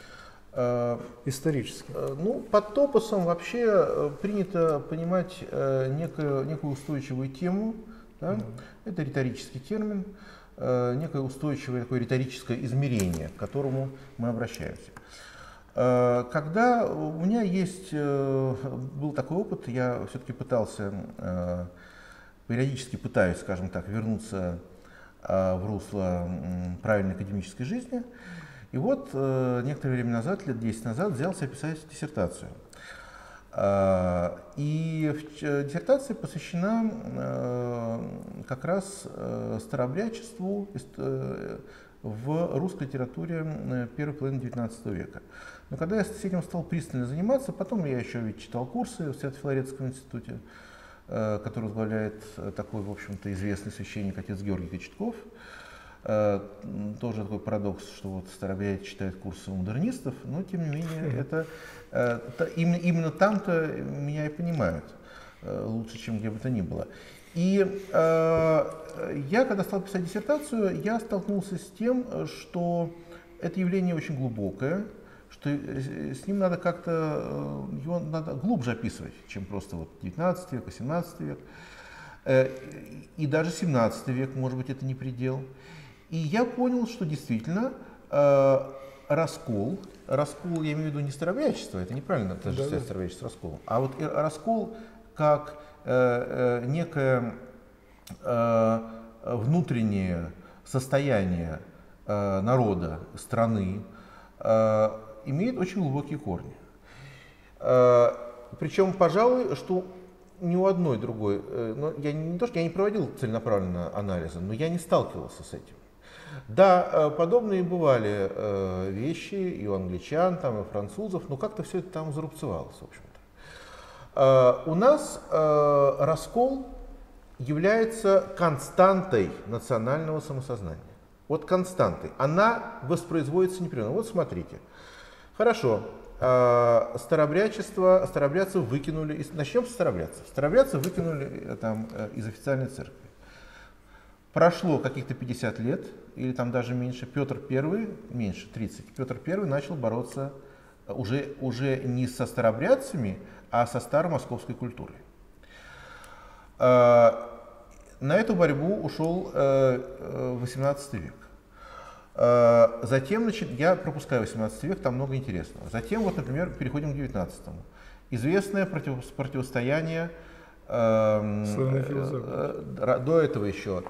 Исторически? Ну, под топосом вообще принято понимать некую, некую устойчивую тему. Да? Mm. Это риторический термин, некое устойчивое такое риторическое измерение, к которому мы обращаемся. Э, когда у меня есть, э, был такой опыт, я все-таки пытался, э, периодически пытаюсь, скажем так, вернуться в русло правильной академической жизни. И вот некоторое время назад, лет 10 назад, взялся писать диссертацию. И диссертация посвящена как раз старообрядчеству в русской литературе первой половины XIX века. Но когда я с этим стал пристально заниматься, потом я еще ведь читал курсы в Свято-Филаретском институте, э, который возглавляет э, такой, в общем-то, известный священник отец Георгий Кочетков. Э, тоже такой парадокс, что вот старобрядец читает курсы у модернистов, но тем не менее это, это именно, там-то меня и понимают лучше, чем где бы то ни было. И э, я, когда стал писать диссертацию, я столкнулся с тем, что это явление очень глубокое, что э, с ним надо как-то, э, его надо глубже описывать, чем просто вот 19 век, 18 век. Э, и даже 17 век, может быть, это не предел. И я понял, что действительно раскол, раскол, я имею в виду не старообрядчество, это неправильно отождествлять да, да. старообрядчество расколом, а вот раскол как э, э, некое э, внутреннее состояние э, народа, страны, э, имеет очень глубокие корни. Э, причем, пожалуй, что ни у одной другой, э, но я не то, что я не проводил целенаправленно анализа, но я не сталкивался с этим. Да, э, подобные бывали э, вещи и у англичан, там, и у французов, но как-то все это там зарубцевалось, в общем-то. У нас раскол является константой национального самосознания. Вот константой. Она воспроизводится непрерывно. Вот смотрите. Хорошо, старобрячество, старобрядцев выкинули, начнем с старобрядцев. Старобрядцев выкинули э, там, э, из официальной церкви. Прошло каких-то 50 лет, или там даже меньше, Петр I, меньше, 30, Петр I начал бороться э, уже, уже не со старобрядцами, а со старомосковской культурой. А, на эту борьбу ушел 18 век. А, затем, значит, я пропускаю 18 век, там много интересного. Затем, вот, например, переходим к 19 -му. Известное против, противостояние э, э, до этого еще э,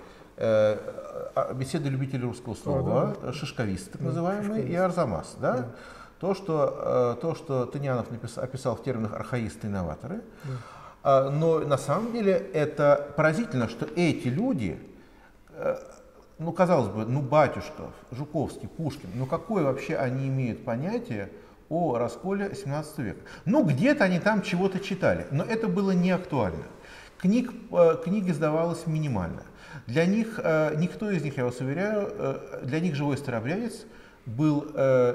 беседы любителей русского слова, а, да. шишковисты так называемые, да, и арзамас. Да? Да. То, что, э, то, что Тынянов написал, описал в терминах архаисты и новаторы. Да. Но на самом деле это поразительно, что эти люди э, ну, казалось бы, ну, Батюшков, Жуковский, Пушкин, ну, какое вообще они имеют понятие о расколе 17 века? Ну, где-то они там чего-то читали, но это было не актуально. Книг, э, книги сдавалось минимально. Для них, э, никто из них, я вас уверяю, э, для них живой старобрядец был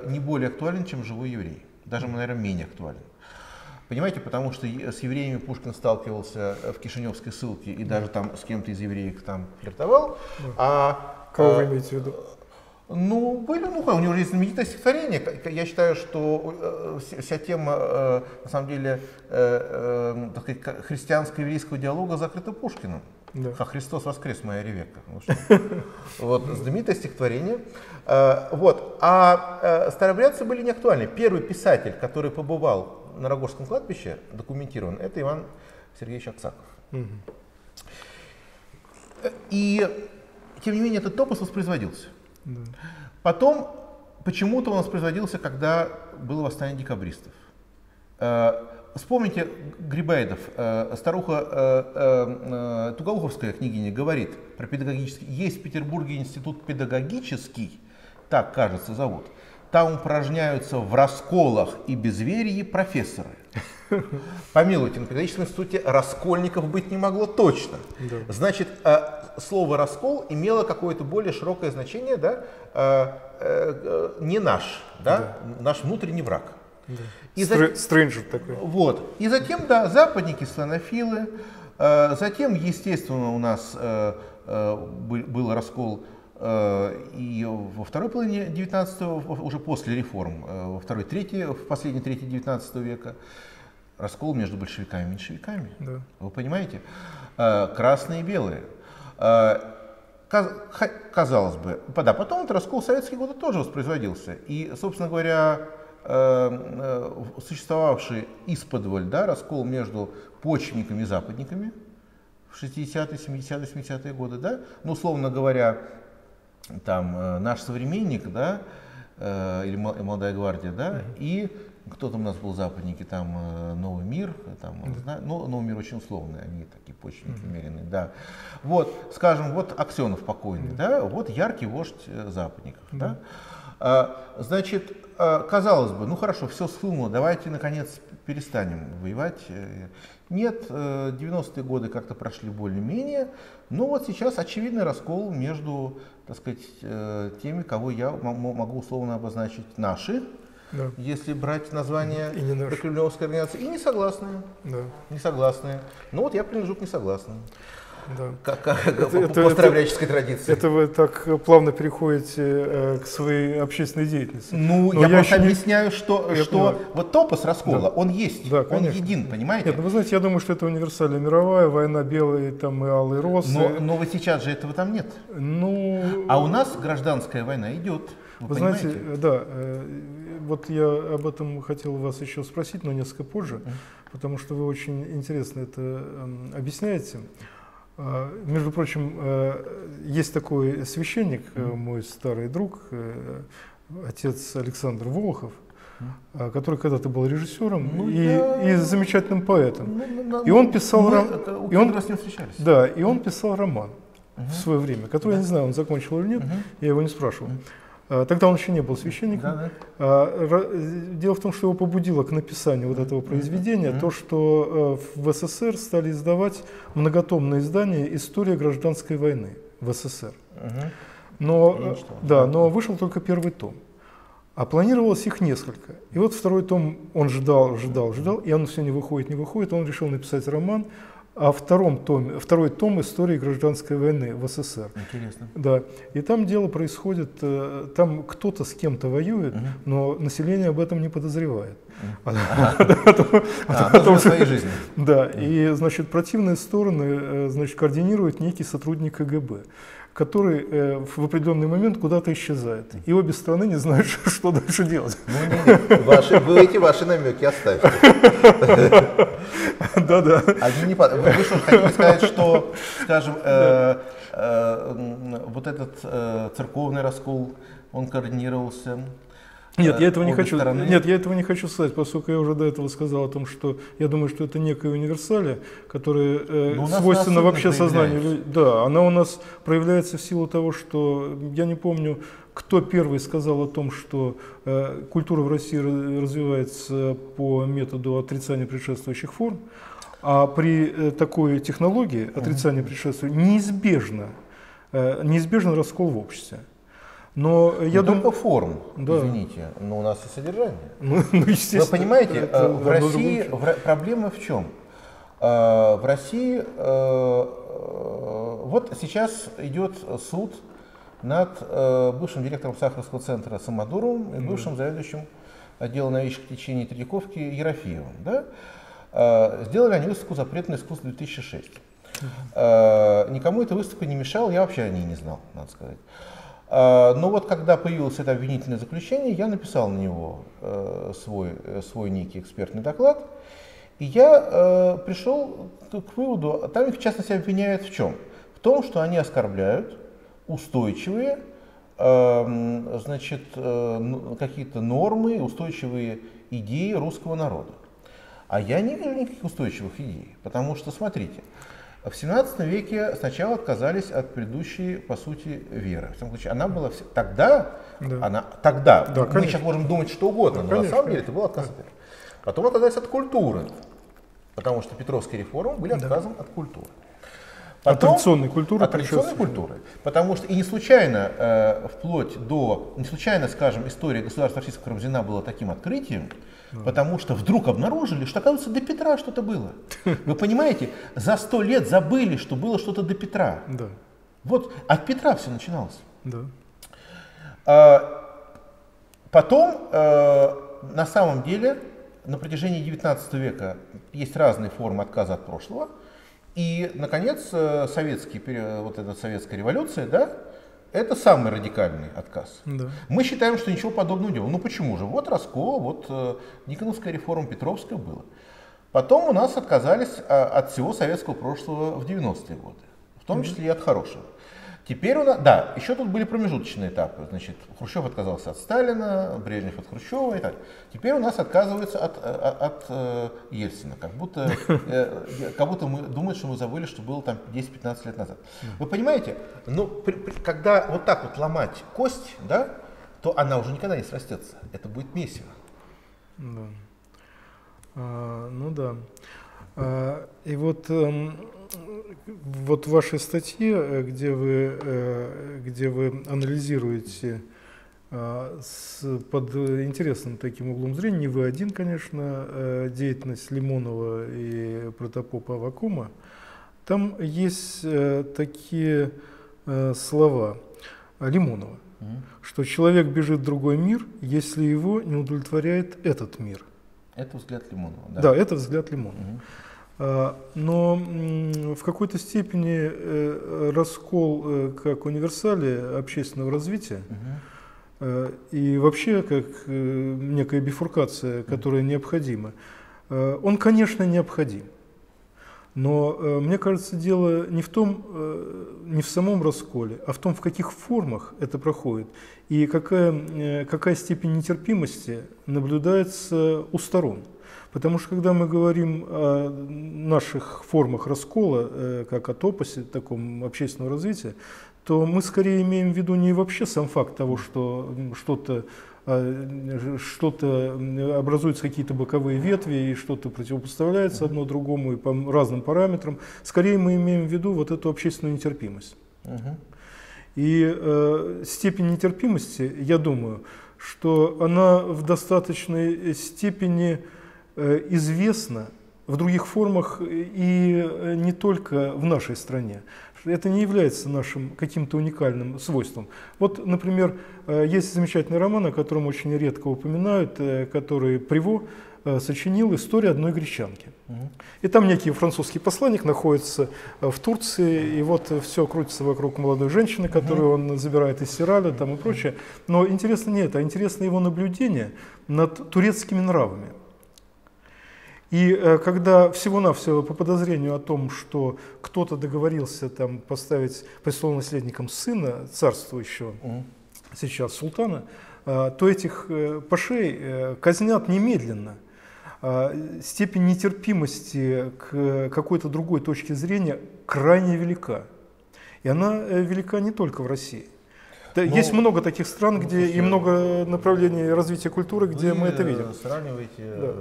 не более актуален, чем живой еврей. Даже, наверное, менее актуален. Понимаете, потому что с евреями Пушкин сталкивался в Кишиневской ссылке и даже там с кем-то из евреев там флиртовал. А, Кого вы имеете в виду? Ну, были, ну, у него есть знаменитое стихотворение. Я считаю, что э, вся тема, э, на самом деле, э, так сказать, христианско-еврейского диалога закрыта Пушкиным. Да. А Христос воскрес, моя Ревека. Вот, знаменитое стихотворение. Вот. А старобрядцы были не актуальны. Первый писатель, который побывал на Рогожском кладбище документирован, это Иван Сергеевич Аксаков. Угу. И, тем не менее, этот топос воспроизводился. Потом, почему-то он воспроизводился, когда было восстание декабристов. Э, вспомните Грибайдов, э, старуха э, Туголуховская княгиня говорит про педагогический. Есть в Петербурге институт педагогический, так кажется зовут, там упражняются в расколах и безверии профессоры. Помилуйте, на педагогическом институте раскольников быть не могло точно. Да. Значит, э, слово раскол имело какое-то более широкое значение, да, э, э, не наш, да, да. наш внутренний враг. Да. И Стр- за... такой. Вот. И затем, да, западники, слонофилы. Затем, естественно, у нас был раскол Э, и во второй половине 19 уже после реформ, э, во второй, третьей, в последней трети 19 века, раскол между большевиками и меньшевиками. Да. Вы понимаете? Э, красные и белые. Казалось бы, да, потом этот раскол в советские годы тоже воспроизводился. И, собственно говоря, существовавший исподволь да, раскол между почвенниками и западниками в 60-е, 70-е, 70-е годы, да, ну, условно говоря, там э, наш современник, да, э, или молодая гвардия, да, mm-hmm. и кто там у нас был западники, там э, Новый мир, там, mm-hmm. ну, Новый мир очень условный, они такие почвенники mm-hmm. умеренные, да. Вот, скажем, вот Аксенов покойный, mm-hmm. да, вот яркий вождь западников, mm-hmm. да. А, значит, казалось бы, ну хорошо, все схлынуло, давайте наконец перестанем воевать. Нет, 90-е годы как-то прошли более-менее, но вот сейчас очевидный раскол между так сказать, э, теми, кого я могу условно обозначить наши, да. если брать название Кремлевской организации, и несогласные. Да. Несогласные. Ну вот я принадлежу к несогласным. Да. Как, как, это, это, по это, традиции. Это вы так плавно переходите э, к своей общественной деятельности. Ну, Но я, я просто объясняю, что, что вот топос раскола, да. он есть, да, он един, понимаете? Нет, ну вы знаете, я думаю, что это универсальная мировая, война белые там и алые росы. Но, но вот сейчас же этого там нет. Ну... А у нас гражданская война идет. Вы, вы знаете, да, э, вот я об этом хотел вас еще спросить, но несколько позже, потому что вы очень интересно это эм, объясняете. А, между прочим, э, есть такой священник, э, мой старый друг, э, отец Александр Волохов, а, который когда-то был режиссером Ну, и, я- и замечательным поэтом. Ну, ну, И он писал мы, рам- это, у и он- с ним встречались. Да, и он писал роман Мгм. в свое время, который я не знаю, он закончил или нет, Мгм. я его не спрашивал. Мгм. А, Тогда он еще не был священником. Да, да. А, Дело в том, что его побудило к написанию вот этого произведения то, что э, в СССР стали издавать многотомное издание «История гражданской войны» в СССР. Но, э, да, но вышел только первый том. А планировалось их несколько. И вот второй том он ждал, ждал, ждал, и он все не выходит, не выходит. Он решил написать роман о втором томе, второй том истории гражданской войны в СССР. Интересно. Да, и там дело происходит, э, там кто-то с кем-то воюет, Мгм. но население об этом не подозревает. А, ну, живет своей жизнью. Да, и, значит, противные стороны, э, значит, координирует некий сотрудник КГБ, который э, в определенный момент куда-то исчезает. И обе страны не знают, что дальше делать. Ну, не, не. Ваши, вы эти ваши намеки оставьте. Да-да. Вы что, хотите сказать, что, скажем, э, э, вот этот церковный раскол, он координировался? Нет, я этого не хочу. стороны? Нет, я этого не хочу сказать, поскольку я уже до этого сказал о том, что я думаю, что это некая универсалия, которая э, Но у нас свойственна она вообще сознанию. Да, она у нас проявляется в силу того, что я не помню, кто первый сказал о том, что э, культура в России развивается по методу отрицания предшествующих форм, а при э, такой технологии отрицания предшествующих неизбежно, э, неизбежен раскол в обществе. Но я Не думаю, только форм, Да. извините, но у нас и содержание. ну, ну, естественно, Вы понимаете, это э, в России в Ро- проблема в чем? Э, В России э, вот сейчас идет суд над бывшим директором Сахаровского центра Самодуровым и бывшим заведующим отдела новейших течений Третьяковки Ерофеевым. Да? Сделали они выставку «Запретное искусство 2006». Э, Никому эта выставка не мешала, я вообще о ней не знал, надо сказать. Э, Но вот когда появилось это обвинительное заключение, я написал на него э, свой, э, свой некий экспертный доклад, и я э, пришел к выводу, там их в частности обвиняют в чем? В том, что они оскорбляют устойчивые эм, значит, ну, какие-то нормы, устойчивые идеи русского народа. А я не вижу никаких устойчивых идей, потому что, смотрите, в 17 веке сначала отказались от предыдущей, по сути, веры. В всяком случае, она была вс- тогда, Да. она тогда. Да, мы конечно. сейчас можем думать что угодно, Да, но на конечно, самом деле это был отказ от веры. Потом отказались от культуры, потому что Петровские реформы были отказом от культуры. От традиционной культуры предшествующей. культуры. Потому что и не случайно, э, вплоть до, не случайно, скажем, история государства российского Карамзина была таким открытием, потому что вдруг обнаружили, что, оказывается, до Петра что-то было. Вы понимаете, за сто лет забыли, что было что-то до Петра. Да, Вот от Петра все начиналось. да. А, Потом, э, на самом деле, на протяжении 19 века есть разные формы отказа от прошлого. И, наконец, э, советский, вот эта советская революция, да, это самый радикальный отказ. Да. Мы считаем, что ничего подобного не было. Ну почему же? Вот раскол, вот э, Никоновская реформа, Петровская было. Потом у нас отказались а, от всего советского прошлого в 90-е годы, в том числе и от хорошего. Теперь у нас, да, еще тут были промежуточные этапы. Значит, Хрущев отказался от Сталина, Брежнев от Хрущева и так. Теперь у нас отказываются от, э, от, от, э, Ельцина, как будто, э, как будто мы думают, что мы забыли, что было там 10-15 лет назад. Вы понимаете, ну, при- при- когда вот так вот ломать кость, да, то она уже никогда не срастется. Это будет месиво. Да. А, ну да. А, и вот, эм, вот в вашей статье, э, где вы, э, где вы анализируете а, с, под интересным таким углом зрения, не вы один, конечно, э, деятельность Лимонова и протопопа Авакума, там есть э, такие э, слова Лимонова, что человек бежит в другой мир, если его не удовлетворяет этот мир. Это взгляд Лимонова. Да, это взгляд Лимонова. Мгм. А, Но в какой-то степени э, раскол э, как универсалия общественного развития э, и вообще как некая бифуркация, которая необходима, он, конечно, необходим. Но мне кажется, дело не в том, не в самом расколе, а в том, в каких формах это проходит и какая, какая степень нетерпимости наблюдается у сторон. Потому что когда мы говорим о наших формах раскола, как о топосе, таком общественного развития, то мы скорее имеем в виду не вообще сам факт того, что что-то а, что-то образуются какие-то боковые ветви и что-то противопоставляется одно другому и по разным параметрам. Скорее мы имеем в виду вот эту общественную нетерпимость. И э, степень нетерпимости, я думаю, что она в достаточной степени э, известна в других формах и э, не только в нашей стране это не является нашим каким-то уникальным свойством. Вот, например, э, есть замечательный роман, о котором очень редко упоминают, который Приво сочинил «История одной гречанки». И там некий французский посланник находится в Турции, и вот все крутится вокруг молодой женщины, которую он забирает из Сираля там и прочее. Но интересно не это, а интересно его наблюдение над турецкими нравами. И э, когда всего-навсего по подозрению о том, что кто-то договорился там поставить престолонаследником сына царствующего, угу. сейчас султана, э, то этих э, пашей казнят немедленно. Степень нетерпимости к какой-то другой точке зрения крайне велика. И она велика не только в России. Да, Но, есть много таких стран, ну, где и много направлений развития культуры, где мы это видим. Сравниваете да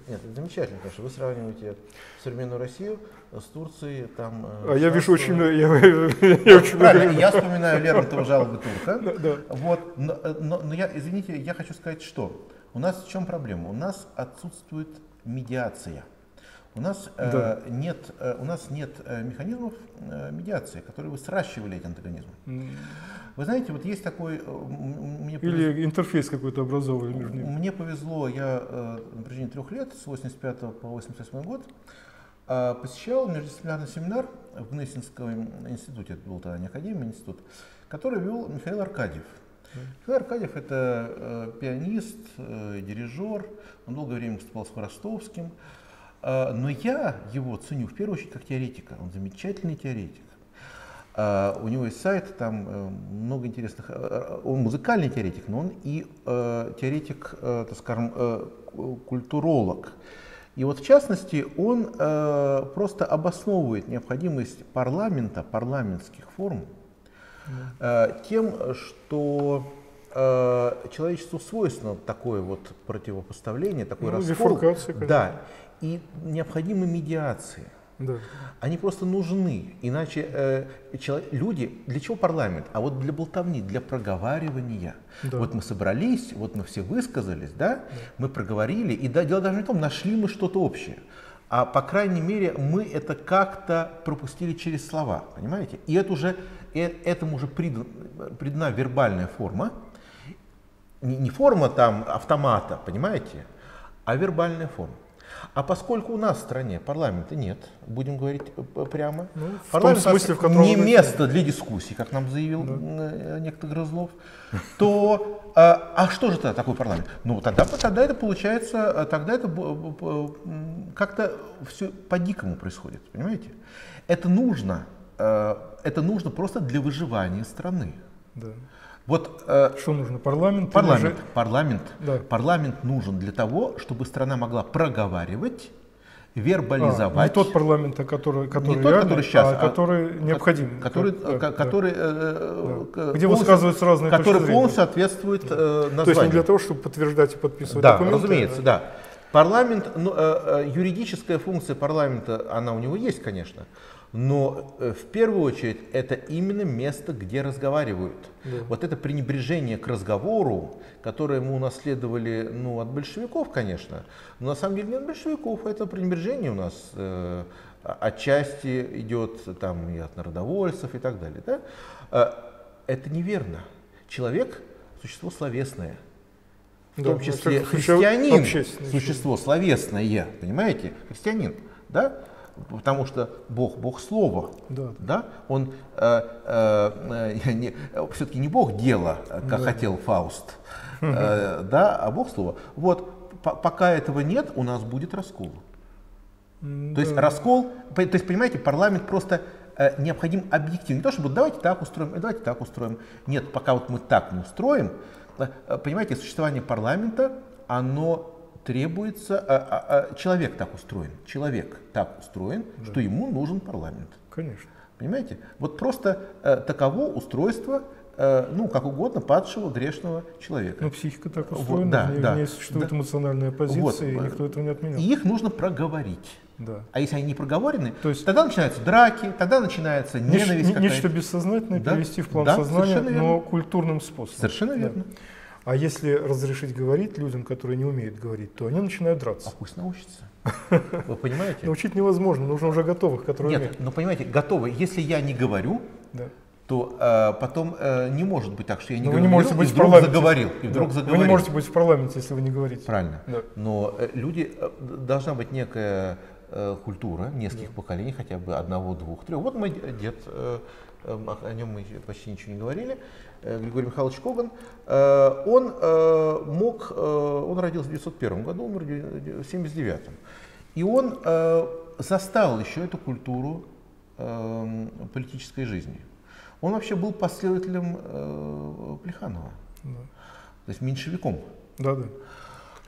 это, нет, это замечательно, потому что вы сравниваете современную Россию с Турцией. Там, э, а я вижу очень много. Я, я, очень много. я вспоминаю Лермонтова жалобы турка. Да, да. Вот, но, но, но я, извините, я хочу сказать, что у нас в чем проблема? У нас отсутствует медиация. У нас, э, да. э, нет, э, у нас нет э, механизмов э, медиации, которые бы сращивали эти антагонизмы. Mm. Вы знаете, вот есть такой... Э, мне Или интерфейс какой-то образовали между ними. Мне повезло, я э, на протяжении трех лет, с 85 по 88 год, э, посещал междисциплинарный семинар в Гнесинском институте, это был тогда не академия, институт, который вел Михаил Аркадьев. Михаил Аркадьев это э, пианист, э, дирижер, он долгое время выступал с Хворостовским, э, но я его ценю в первую очередь как теоретика, он замечательный теоретик. Uh, у него есть сайт, там uh, много интересных. Uh, он музыкальный теоретик, но он и теоретик, так скажем, культуролог. И вот в частности он просто обосновывает необходимость парламента, парламентских форм тем, что человечеству свойственно такое вот противопоставление, такой ну, раскол. Да, и необходимы медиации. Да. Они просто нужны. Иначе э, человек, люди, для чего парламент? А вот для болтовни, для проговаривания. Да. Вот мы собрались, вот мы все высказались, да, да. мы проговорили, и да, дело даже не в том, нашли мы что-то общее. А по крайней мере мы это как-то пропустили через слова, понимаете? И это уже, э, этому уже придан, придана вербальная форма, не, не форма там автомата, понимаете, а вербальная форма. А поскольку у нас в стране парламента нет, будем говорить прямо, ну, в парламент том смысле, в котором не место для дискуссий, как нам заявил да. Э, некто Грызлов, то а, а что же это такой парламент? Ну тогда, тогда это получается, э, тогда это как-то все по-дикому происходит, понимаете? Это нужно, это нужно просто для выживания страны. Да. Вот, э, Что нужно? Парламент? Парламент. Же... Парламент. Да. Парламент нужен для того, чтобы страна могла проговаривать, вербализовать. А, не тот парламент, который, который, не тот, реальный, который сейчас, а, а который необходим. Который, да, который, да. Э, да. Где высказываются разные Который полностью соответствует да. э, названию. То есть не для того, чтобы подтверждать и подписывать да, документы? разумеется, да. Парламент, ну, э, э, юридическая функция парламента, она у него есть, конечно. Но э, в первую очередь это именно место, где разговаривают. Да. Вот это пренебрежение к разговору, которое мы унаследовали ну, от большевиков, конечно, но на самом деле не от большевиков, это пренебрежение у нас э, отчасти идет там, и от народовольцев и так далее. Да? Э, это неверно. Человек – существо словесное. В да, том числе христианин – существо словесное, понимаете? Христианин. Да? Потому что Бог, Бог слова, Да. да? Он э, э, э, не- все-таки не Бог дела, как Да. хотел Фауст, э, да, а Бог слова. Вот по- пока этого нет, у нас будет раскол. М, То есть да. раскол, то есть понимаете, парламент просто э, необходим объективно. Не то, чтобы давайте так устроим, э, давайте так устроим. Нет, пока вот мы так не устроим, э, э, понимаете, существование парламента, оно требуется, э, э, э, человек так устроен, человек так устроен, что ему нужен парламент. Конечно. Понимаете? Вот просто э, таково устройство, э, ну, как угодно, падшего, грешного человека. Но психика так Вот, устроена, да, в ней, да, в ней существует да. эмоциональная позиция, Вот, и никто этого не отменял. И их нужно проговорить. Да. А если они не проговорены, То есть- тогда начинаются драки, тогда начинается Нечто, ненависть не- какая-то. нечто бессознательное Да, перевести в план да, сознания, верно. но культурным способом. Совершенно Да. А если разрешить говорить людям, которые не умеют говорить, то они начинают А драться. пусть научится. Вы понимаете? Научить невозможно, нужно уже готовых, которые Нет, умеют. но понимаете, готовы. Если я не говорю, Да. то э, потом э, не может быть так, что я не Но вы говорю, не можете быть и в вдруг парламенте. заговорил, и Да. вдруг Вы не можете быть в парламенте, если вы не говорите. Правильно. Да. Но э, люди, э, должна быть некая э, культура нескольких поколений, хотя бы одного, двух, трех. Вот мой дед, э, э, о нем мы почти ничего не говорили, Григорий Михайлович Коган, э, он э, мог, э, он родился в 1901 году, умер в 1979. И он э, застал еще эту культуру э, политической жизни. Он вообще был последователем э, Плеханова, Да. то есть меньшевиком. Да, да.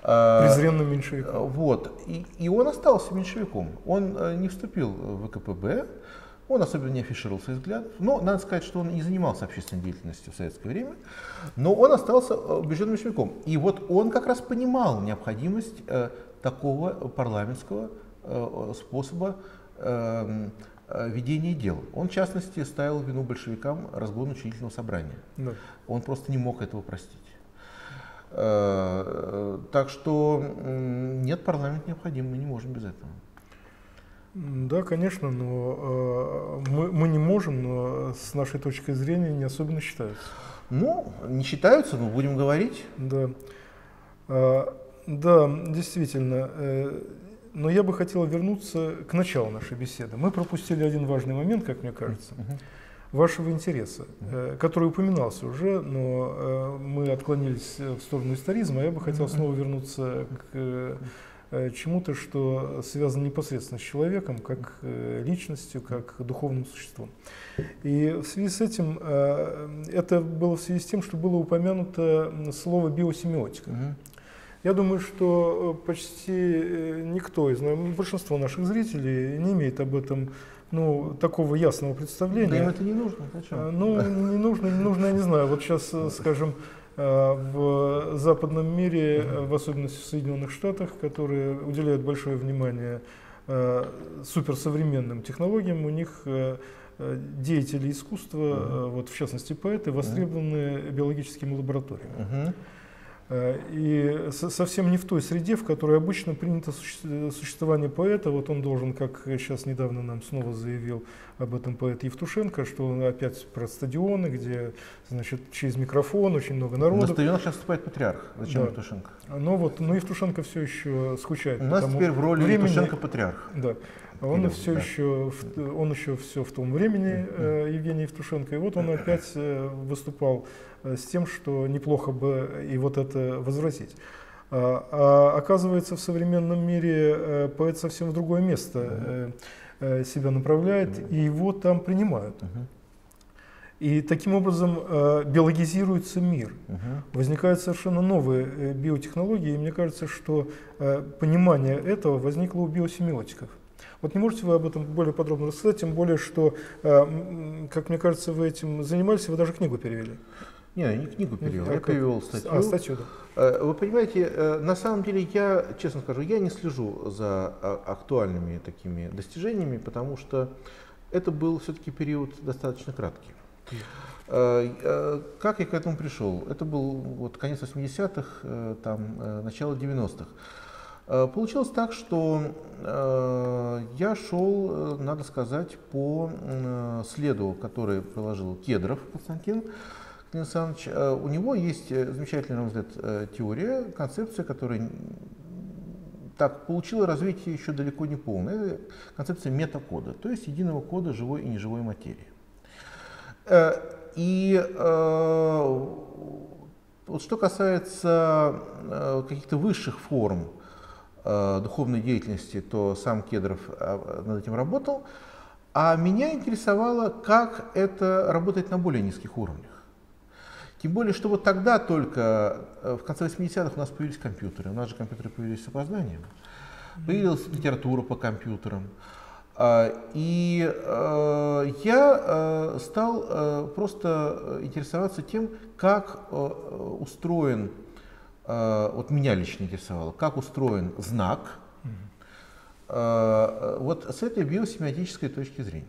Э, Презренным меньшевиком. вот. И, и он остался меньшевиком. Он э, не вступил в ВКПБ, он особенно не афишировал своих взглядов. Но надо сказать, что он не занимался общественной деятельностью в советское время, но он остался э, убежденным меньшевиком. И вот он как раз понимал необходимость э, такого парламентского э, способа э, э, ведения дел. Он, в частности, ставил вину большевикам разгон учредительного собрания. Да. Он просто не мог этого простить. Э, Так что нет, парламент необходим, мы не можем без этого. Да, конечно, но э, мы, мы не можем, но с нашей точки зрения не особенно считается. Ну, не считаются, но будем говорить. Да. А, да, действительно. э, но я бы хотел вернуться к началу нашей беседы. Мы пропустили один важный момент, как мне кажется, вашего интереса, э, который упоминался уже, но э, мы отклонились э, в сторону историзма. Я бы хотел снова вернуться к э, э, чему-то, что связано непосредственно с человеком, как э, личностью, как духовным существом. И в связи с этим, э, это было в связи с тем, что было упомянуто слово биосемиотика. Мгм. Я думаю, что э, почти э, никто из нас, большинство наших зрителей не имеет об этом ну, такого ясного Да им представления. это не нужно. зачем? А, Ну, не нужно, не нужно, я не знаю. Вот сейчас, э, скажем, э, в западном мире, э, в особенности в Соединенных Штатах, которые уделяют большое внимание э, суперсовременным технологиям, у них э, э, деятели искусства, э, вот в частности поэты, востребованы биологическими лабораториями. Э, И со- совсем не в той среде, в которой обычно принято суще- существование поэта. Вот он должен, как сейчас недавно нам снова заявил об этом поэт Евтушенко, что он опять про стадионы, где значит, через микрофон очень много На народу. стадионах сейчас выступает патриарх. Зачем Да. Евтушенко? Но вот, но Евтушенко все еще скучает. У нас теперь в роли времени- Евтушенко патриарх. Да. Он Или- все да. еще, он еще все в том времени, э, Евгений Евтушенко. И вот он опять э, выступал с тем, что неплохо бы и вот это возвратить. А, а оказывается, в современном мире э, поэт совсем в другое место э, э, себя направляет, и его там принимают. И таким образом э, биологизируется мир. Мгм. Возникают совершенно новые э, биотехнологии, и мне кажется, что э, понимание этого возникло у биосемиотиков. Вот не можете вы об этом более подробно рассказать, тем более, что, э, как мне кажется, вы этим занимались, вы даже книгу перевели. Не, я не книгу перевел, А я перевел статью. А, статью, да. Э, Вы понимаете, э, на самом деле я, честно скажу, я не слежу за а, актуальными такими достижениями, потому что это был все-таки период достаточно краткий. Э, Как я к этому пришел? Это был вот конец 80-х, э, там, начало 90-х. Э, Получилось так, что я шел, надо сказать, по следу, который проложил Кедров Константин Константин Александрович. Э, У него есть э, замечательная, на мой взгляд, э, теория, концепция, которая так, получила развитие еще далеко не полное. Это концепция метакода, то есть единого кода живой и неживой материи. И вот что касается каких-то высших форм духовной деятельности, то сам Кедров над этим работал. А меня интересовало, как это работает на более низких уровнях. Тем более, что вот тогда только, в конце 80-х у нас появились компьютеры. У нас же компьютеры появились с опозданием. Появилась литература по компьютерам. А, и э, я э, стал э, просто интересоваться тем, как устроен, вот меня лично интересовало, как устроен знак, вот с этой биосемиотической точки зрения.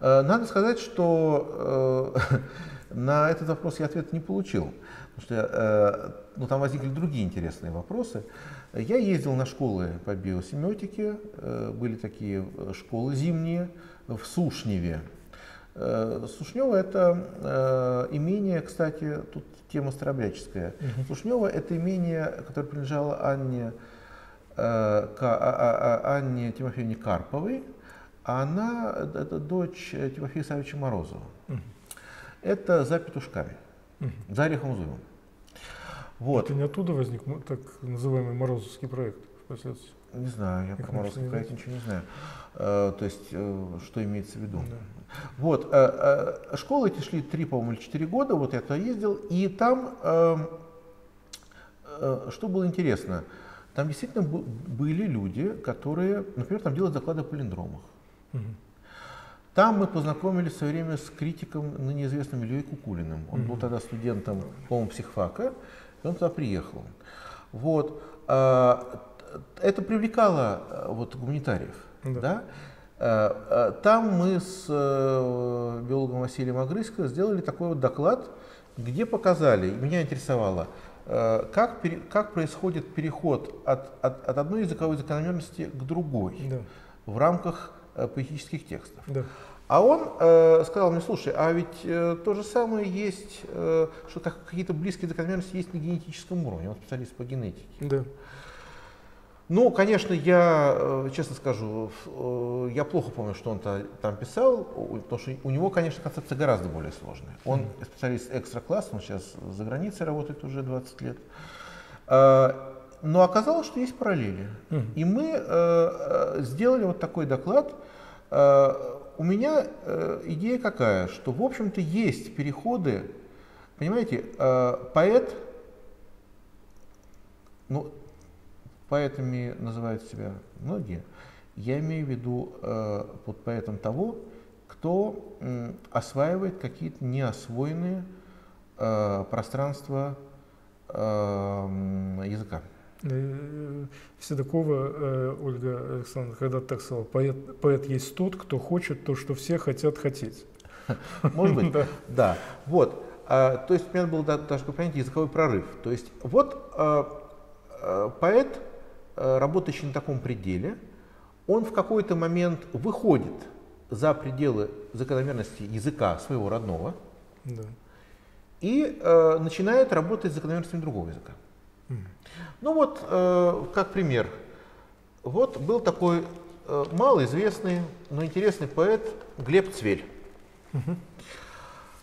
Надо сказать, что на этот вопрос я ответ не получил, потому что ну, там возникли другие интересные вопросы. Я ездил на школы по биосемиотике, э, были такие э, школы зимние в Сушневе. Э, Сушнево это имение, кстати, тут тема старобряческая. Угу. Сушнево это имение, которое принадлежало Анне, а, а, а, Анне Тимофеевне Карповой, а она это дочь Тимофея Савича Морозова. Угу. Это за петушками, угу. за орехом зубом. Вот. Это не оттуда возник так называемый Морозовский проект впоследствии? Не знаю, я, я про Морозовский не проект ничего не знаю. Э, то есть, э, что имеется в виду. Да. Вот, э, э, школы эти шли три, по-моему, или четыре года, вот я туда ездил, и там, э, э, что было интересно, там действительно были люди, которые, например, там делают доклады о палиндромах. Угу. Там мы познакомились в свое время с критиком, ныне известным Ильей Кукулиным. Он был тогда студентом, по-моему, психфака. И он туда приехал. Вот. А, это привлекало э, вот, гуманитариев. Да. Да? А, а, там мы с э, биологом Василием Агрысько сделали такой вот доклад, где показали, меня интересовало, э, как, как происходит переход от, от, от одной языковой закономерности к другой да. в рамках поэтических текстов. Да. А он э, сказал мне, слушай, а ведь э, то же самое есть, э, что какие-то близкие закономерности есть на генетическом уровне, он специалист по генетике. Да. Ну, конечно, я, э, честно скажу, э, я плохо помню, что он там писал, потому что у него, конечно, концепция гораздо более сложная. Он специалист экстра-класс, он сейчас за границей работает уже 20 лет. Э, но оказалось, что есть параллели. Mm. И мы сделали вот такой доклад, у меня э, идея какая, что в общем-то есть переходы, понимаете, э, поэт, ну, поэтами называют себя многие, я имею в виду э, под поэтом того, кто э, осваивает какие-то неосвоенные э, пространства э, языка. Э, Седокова э, Ольга Александровна когда так сказала, поэт, поэт есть тот, кто хочет то, что все хотят хотеть. Может быть, да. да. Вот, а, то есть у меня был даже понятие языковой прорыв. То есть вот а, а, поэт, а, работающий на таком пределе, он в какой-то момент выходит за пределы закономерности языка своего родного да. и э, начинает работать с закономерностями другого языка. Ну вот, э, как пример. Вот был такой э, малоизвестный, но интересный поэт Глеб Цвель. Угу.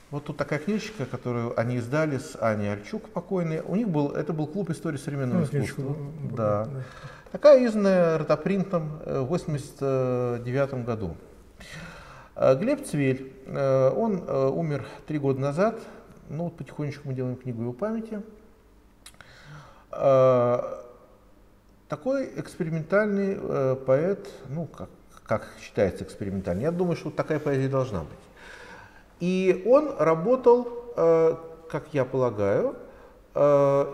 Вот тут такая книжечка, которую они издали с Аней Альчук покойной. У них был, это был клуб истории современного ну, искусства. Книжку, да. да. Такая изданная ротопринтом э, в 1989 году. Э, Глеб Цвель, э, он умер три года назад. Ну вот потихонечку мы делаем книгу его памяти. А, такой экспериментальный э, поэт, ну, как, как считается экспериментальный, я думаю, что такая поэзия должна быть. И он работал, э, как я полагаю, э,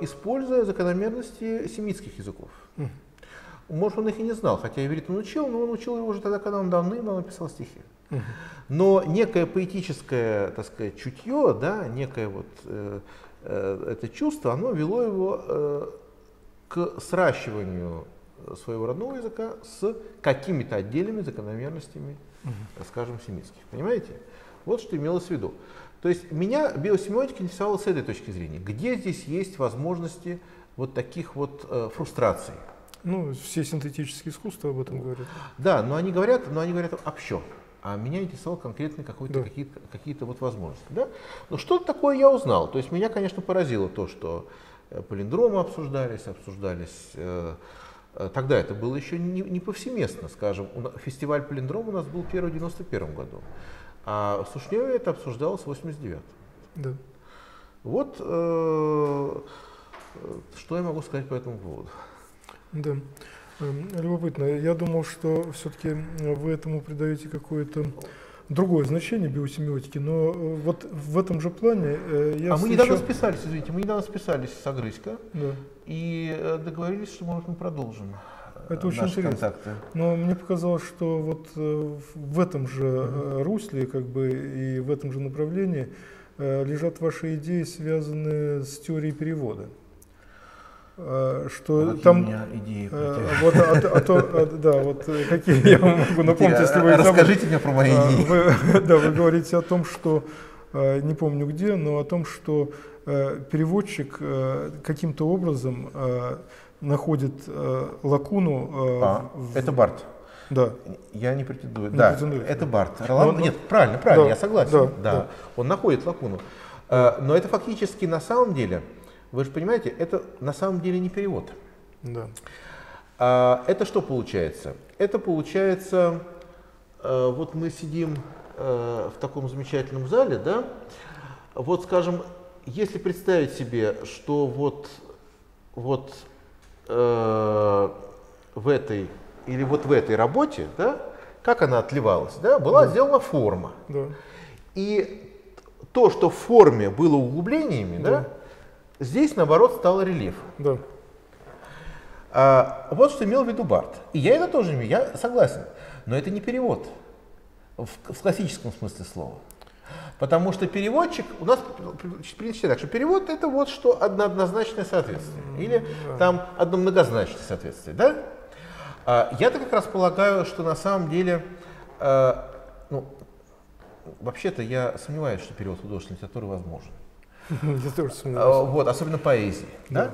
используя закономерности семитских языков. Может, он их и не знал, хотя иврит он учил, но он учил его уже тогда, когда он давным-давно написал стихи. Но некое поэтическое, так сказать, чутье, да, некое вот это чувство, оно вело его э, к сращиванию своего родного языка с какими-то отдельными закономерностями, угу. скажем, семитских. Понимаете? Вот что имелось в виду. То есть меня биосемиотика интересовала с этой точки зрения. Где здесь есть возможности вот таких вот э, фрустраций. Ну, все синтетические искусства об этом говорят. Да, но они говорят, но они говорят общо. А меня интересовал конкретно какой-то, Да. какие-то, какие-то вот возможности. Да? Ну, что-то такое я узнал. То есть меня, конечно, поразило то, что э, палиндромы обсуждались, обсуждались. э, э, Тогда это было еще не, не повсеместно, скажем. У Фестиваль палиндром у нас был первый в 91 году. А в Сушневе это обсуждалось в 89 Да. Вот э, э, что я могу сказать по этому поводу. Да. Эм, Любопытно. Я думал, что все-таки вы этому придаете какое-то другое значение биосемиотики, но э, вот в этом же плане э, я а мы недавно списались, извините, мы недавно списались с Агрыська Да. и э, договорились, что может мы продолжим э, Это очень интересно. контакты. Но мне показалось, что вот э, в этом же э, русле, как бы и в этом же направлении э, лежат ваши идеи, связанные с теорией перевода. Э, Что Какие там идеи э, вот, а, а то- а, да, вот э, какие я могу напомнить, если вы. Расскажите мне про мои А, идеи. Вы, да, вы говорите о том, что, э, не помню где, но о том, что э, переводчик э, каким-то образом э, находит э, лакуну. э, А, в- это Барт. Да, Я не претендую. Не да, претендуете, это. Барт. Ролан- Но- Нет, правильно, правильно, да, я согласен. да, Да, да. Он находит лакуну. Э, Но это фактически на самом деле, вы же понимаете, это на самом деле не перевод. да. А, Это что получается? Это получается, э, вот мы сидим э, в таком замечательном зале, да? Вот, скажем, если представить себе, что вот, вот э, в этой или вот в этой работе, да, как она отливалась, да, была сделана форма. да. И то, что в форме было углублениями, да, Да. Здесь наоборот стало рельефом. Да, А, вот что имел в виду Барт. И я это тоже имею, я согласен. Но это не перевод в, в классическом смысле слова. Потому что переводчик, у нас принято так, что перевод это вот что одно- однозначное соответствие. Или там одно многозначное соответствие. Да? А, я-то как раз полагаю, что на самом деле, а, ну, вообще-то я сомневаюсь, что перевод художественной литературы возможен. я тоже А, сомневаюсь. Вот, особенно поэзии. Да?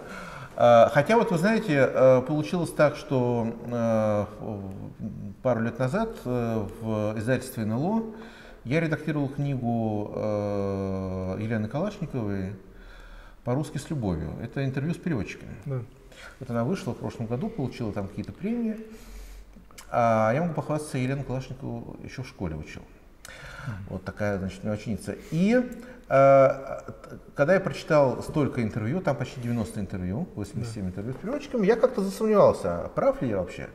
А, Хотя вот вы знаете, э, получилось так, что э, пару лет назад э, в издательстве НЛО я редактировал книгу Елены Калашниковой по-русски с любовью. Это интервью с переводчиками. Да. Вот она вышла в прошлом году, получила там какие-то премии. А я могу похвастаться, Елену Калашникову еще в школе учил. Вот такая, значит, у меня ученица. И когда я прочитал столько интервью, там почти 90 интервью, 87 интервью с переводчиками, я как-то засомневался, прав ли я вообще.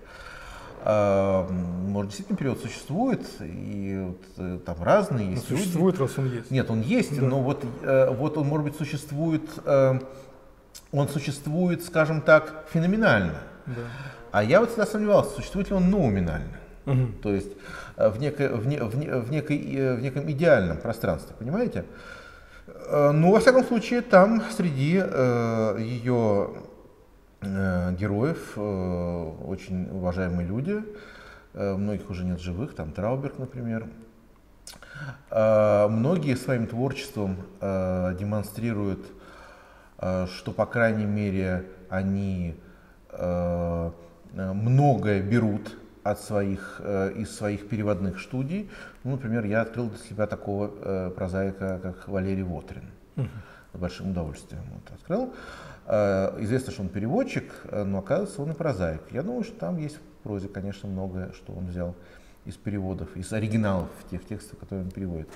А, м, может, действительно перевод существует, и вот, э, там разные Но есть люди. существует, раз он есть. Нет, он есть, Да. но вот, э, вот он, может быть, существует, э, он существует, скажем так, феноменально. Да. А я вот всегда сомневался, существует ли он номинально. Мгм. То есть э, в, некой, в, не- в, не- в, некой, э, в неком идеальном пространстве, понимаете? Э, Ну, во всяком случае, там среди э, ее э, героев э, очень уважаемые люди, э, многих уже нет живых, там Трауберг, например. Э, Многие своим творчеством э, демонстрируют, э, что, по крайней мере, они э, э, многое берут от своих, э, из своих переводных студий. Ну, например, я открыл для себя такого э, прозаика, как Валерий Вотрин. С большим удовольствием вот, открыл. Э, Известно, что он переводчик, но оказывается, он и прозаик. Я думаю, что там есть в прозе, конечно, многое, что он взял из переводов, из оригиналов тех текстов, которые он переводит.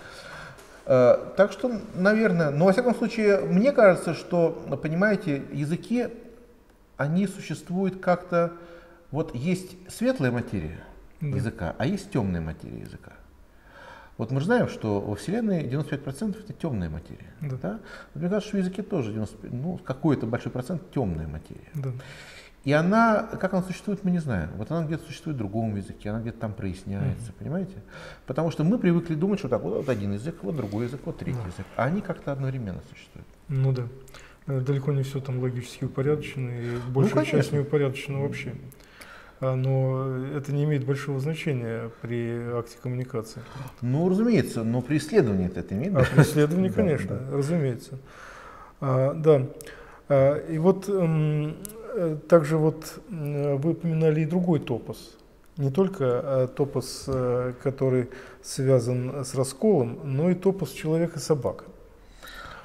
Так что, наверное, но во всяком случае, мне кажется, что, понимаете, языки, они существуют как-то, вот есть светлая материя Да. языка, а есть темная материя языка. Вот мы же знаем, что во Вселенной 95% это темная материя. Да. Да? Но Мне кажется, что в языке тоже 95, ну, какой-то большой процент темная материя. Да. И она, как она существует, мы не знаем. Вот она где-то существует в другом языке, она где-то там проясняется, понимаете? Потому что мы привыкли думать, что так, вот, вот один язык, вот другой язык, вот третий язык. А они как-то одновременно существуют. Ну да. Э, Далеко не все там логически упорядочено, и большая часть конечно. не упорядочена вообще. А, Но это не имеет большого значения при акте коммуникации. Ну, разумеется, но при исследовании это имеет А при исследовании, Да, конечно, да. разумеется. А, да. А, и вот э, также вот вы упоминали и другой топос. Не только а, топос, э, который связан с расколом, но и топос человек и собака.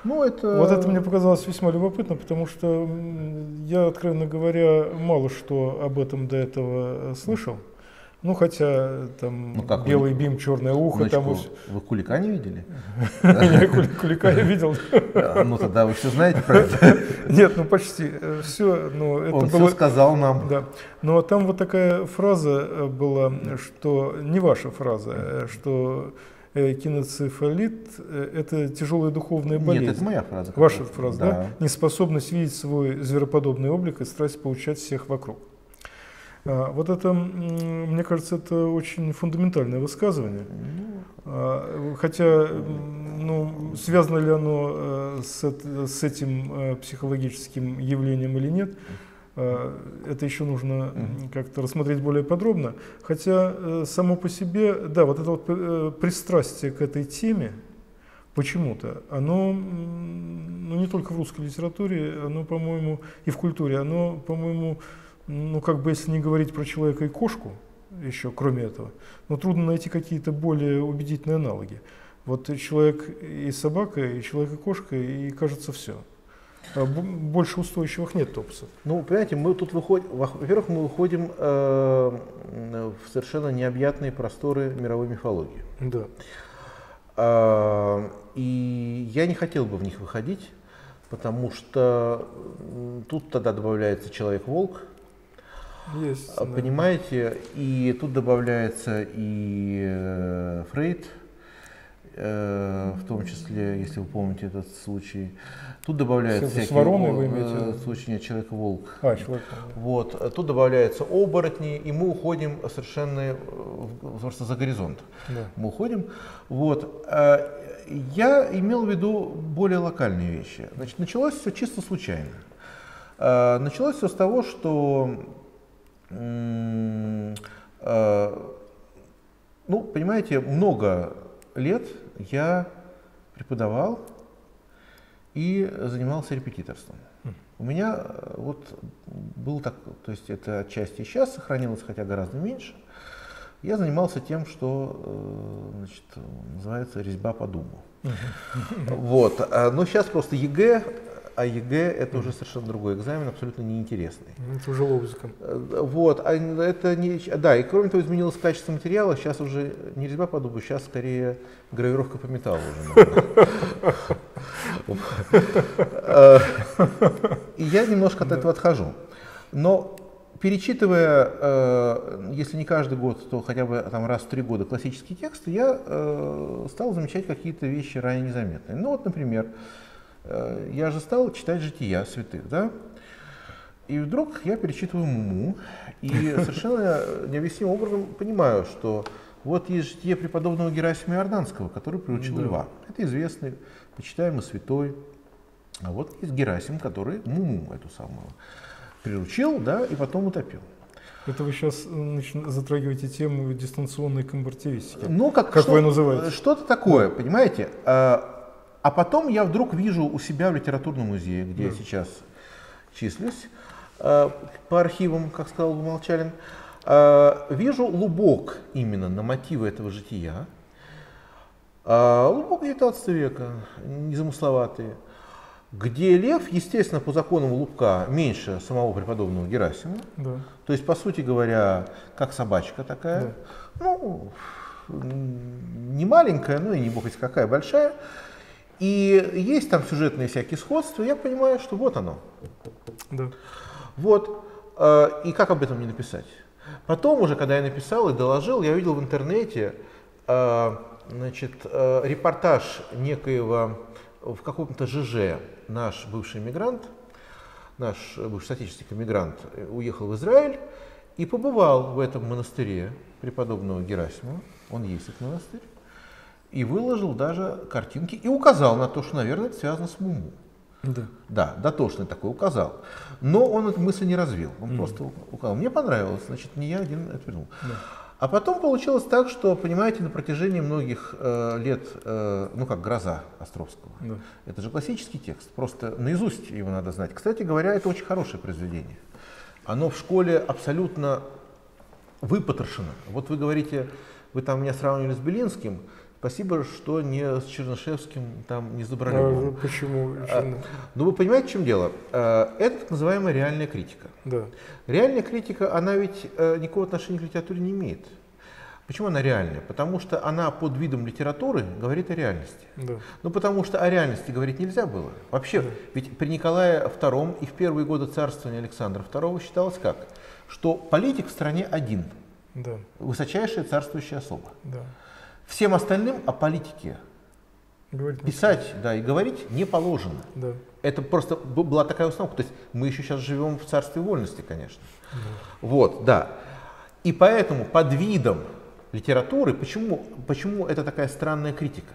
Ну, это... Вот это мне показалось весьма любопытно, потому что я, откровенно говоря, мало что об этом до этого э, слышал. Ну, хотя там ну, как белый вы, бим, черное ухо. Значит, там... Вы кулика не видели? Я кулика я видел. Ну, тогда вы все знаете про это. Нет, ну почти. Все, ну, это Он все сказал нам. Да. Но там вот такая фраза э, была, что, не ваша фраза, э, что Э, киноцефалит э, – это тяжелая духовная болезнь. Нет, это моя фраза. Ваша фраза, да. да? Неспособность видеть свой звероподобный облик и страсть получать всех вокруг. А, вот это, мне кажется, это очень фундаментальное высказывание. А, хотя, ну, связано ли оно э, с, с этим психологическим явлением или нет, Э, это еще нужно как-то рассмотреть более подробно. Хотя э, само по себе, да, вот это вот э, пристрастие к этой теме, почему-то, оно, ну не только в русской литературе, оно, по-моему, и в культуре, оно, по-моему, ну как бы если не говорить про человека и кошку, еще кроме этого, но трудно найти какие-то более убедительные аналоги. Вот человек и собака, и человек и кошка, и кажется все. А больше устойчивых нет топсов. Ну, понимаете, мы тут выходим, во-первых, мы выходим э, в совершенно необъятные просторы мировой мифологии. Да. Э, и я не хотел бы в них выходить, потому что тут тогда добавляется человек-волк. Есть. Понимаете, да. и тут добавляется и э, Фрейд, Э, в том числе, если вы помните этот случай. Тут добавляется всякие... С вороной вы имеете? Случай нет, Человек-волк. А, человек Вот. Тут добавляются оборотни, и мы уходим совершенно э, просто за горизонт. Да. Мы уходим. Вот. Э, я имел в виду более локальные вещи. Значит, началось все чисто случайно. Началось все с того, что ну, понимаете, много лет я преподавал и занимался репетиторством. У меня э, вот был так, то есть это отчасти сейчас сохранилось, хотя гораздо меньше. Я занимался тем, что э, значит, называется резьба по дубу. Вот. А, но сейчас просто ЕГЭ а ЕГЭ это уже совершенно другой экзамен, абсолютно неинтересный. Ну, это уже лобзиком. Э, вот, а это не, да, и кроме того изменилось качество материала, сейчас уже не резьба по дубу, сейчас скорее гравировка по металлу уже. Э, и я немножко от этого отхожу. Но перечитывая, э, если не каждый год, то хотя бы там раз в три года классические тексты, я стал замечать какие-то вещи ранее незаметные. Ну вот, например, я же стал читать жития святых, да? И вдруг я перечитываю Муму и совершенно необъяснимым образом понимаю, что вот есть житие преподобного Герасима Иорданского, который приучил да. льва. Это известный, почитаемый святой. А вот есть Герасим, который Муму эту самую приручил, да, и потом утопил. Это вы сейчас затрагиваете тему дистанционной конвертивистики. Ну, как, как что, вы называете? Что-то такое, понимаете? А, потом я вдруг вижу у себя в литературном музее, где да. я сейчас числюсь, э, по архивам, как сказал Молчалин, э, вижу лубок именно на мотивы этого жития. Э, лубок 19 века, незамысловатый, где лев, естественно, по законам лубка меньше самого преподобного Герасима. Да. То есть, по сути говоря, как собачка такая. Да. Ну, не маленькая, ну и не бог какая большая. И есть там сюжетные всякие сходства, я понимаю, что вот оно. Да. Вот. Э, и как об этом не написать? Потом уже, когда я написал и доложил, я увидел в интернете э, значит, э, репортаж некоего в каком-то ЖЖ наш бывший мигрант, наш бывший статический мигрант уехал в Израиль и побывал в этом монастыре преподобного Герасима. Он есть этот монастырь и выложил даже картинки и указал на то, что, наверное, это связано с Муму. Да. Да, дотошный такой указал. Но он эту мысль не развил. Он mm. просто указал. Мне понравилось, значит, не я один придумал. Да. А потом получилось так, что, понимаете, на протяжении многих э, лет, э, ну как «Гроза» Островского, да. это же классический текст, просто наизусть его надо знать. Кстати говоря, это очень хорошее произведение. Оно в школе абсолютно выпотрошено. Вот вы говорите, вы там меня сравнивали с Белинским, Спасибо, что не с Чернышевским там не забрали. А, почему? А, ну вы понимаете, в чем дело? А, это так называемая реальная критика. Да. Реальная критика, она ведь а, никакого отношения к литературе не имеет. Почему она реальная? Потому что она под видом литературы говорит о реальности. Да. Ну потому что о реальности говорить нельзя было. Вообще, да. ведь при Николае II и в первые годы царствования Александра II считалось как? Что политик в стране один. Да. Высочайшая царствующая особа. Да. Всем остальным о политике говорить писать, да, и говорить не положено. Да. Это просто была такая установка. То есть мы еще сейчас живем в царстве вольности, конечно. Да. Вот, да. И поэтому под видом литературы, почему, почему это такая странная критика?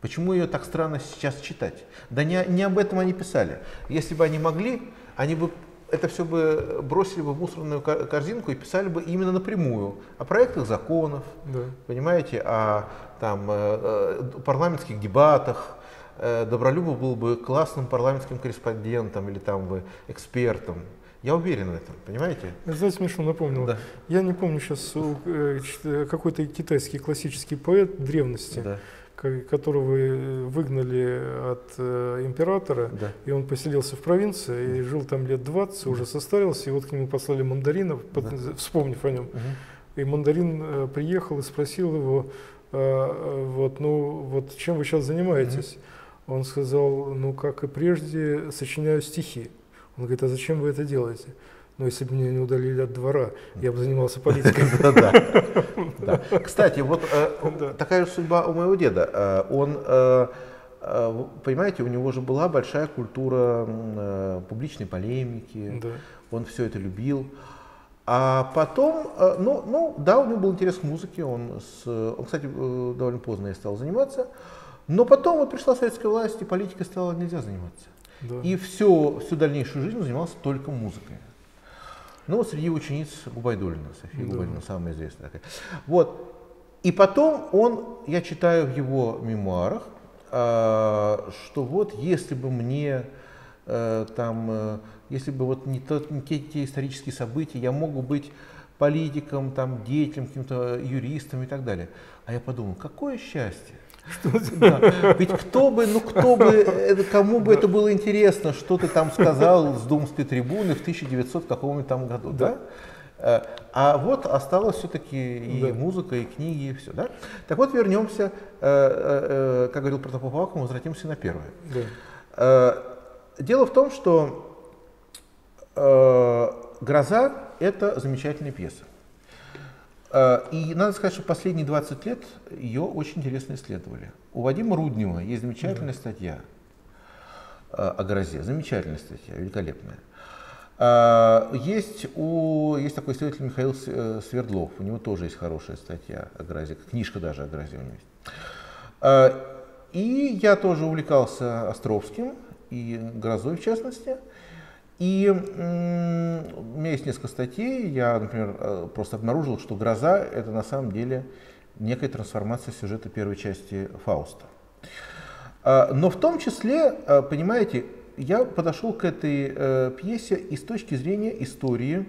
Почему ее так странно сейчас читать? Да не, не об этом они писали. Если бы они могли, они бы это все бы бросили бы в мусорную корзинку и писали бы именно напрямую о проектах законов, да. понимаете, о там, э, э, парламентских дебатах. Э, Добролюбов был бы классным парламентским корреспондентом или там бы экспертом. Я уверен в этом, понимаете? Знаете, смешно напомнил. Да. Я не помню сейчас какой-то китайский классический поэт древности. Да которого выгнали от э, императора, да. и он поселился в провинции и жил там лет 20, уже состарился, и вот к нему послали мандаринов, да. вспомнив о нем. Угу. И мандарин э, приехал и спросил его, э, вот, ну, вот чем вы сейчас занимаетесь? Угу. Он сказал, ну, как и прежде, сочиняю стихи. Он говорит, а зачем вы это делаете? Но если бы меня не удалили от двора, я бы занимался политикой. Кстати, вот э, такая же судьба у моего деда. Э, он, э, понимаете, у него же была большая культура публичной полемики. Он все это любил. А потом, ну, ну, да, у него был интерес к музыке, он, с, он, кстати, довольно поздно я стал заниматься, но потом вот пришла советская власть, и политикой стало нельзя заниматься. Да. И все, всю дальнейшую жизнь занимался только музыкой. Ну, среди учениц Губайдулина, София да. Губайдулина, самая известная такая. Вот. И потом он, я читаю в его мемуарах, а, что вот если бы мне а, там, а, если бы вот не, то, не те, те исторические события, я мог бы быть политиком, там, деятелем, каким-то юристом и так далее. А я подумал, какое счастье, да. Ведь кто бы, ну кто бы, кому бы это было интересно, что ты там сказал с Думской трибуны в 1900 каком-нибудь там году, да? Э, а вот осталось все-таки и да. музыка, и книги, и все, да? Так вот вернемся, э, э, как говорил Протопоп Авакум, возвратимся на первое. Да. Дело в том, что «Гроза» — это замечательная пьеса. Э, и надо сказать, что последние 20 лет ее очень интересно исследовали. У Вадима Руднева есть замечательная статья э, о грозе. Замечательная статья, великолепная. Э, есть, у, есть такой исследователь Михаил Свердлов, у него тоже есть хорошая статья о грозе, книжка даже о грозе у него есть. И я тоже увлекался Островским и грозой в частности. И у меня есть несколько статей. Я, например, э, просто обнаружил, что «Гроза» — это на самом деле некая трансформация сюжета первой части «Фауста». А, но в том числе, э, понимаете, я подошел к этой э, пьесе и с точки зрения истории,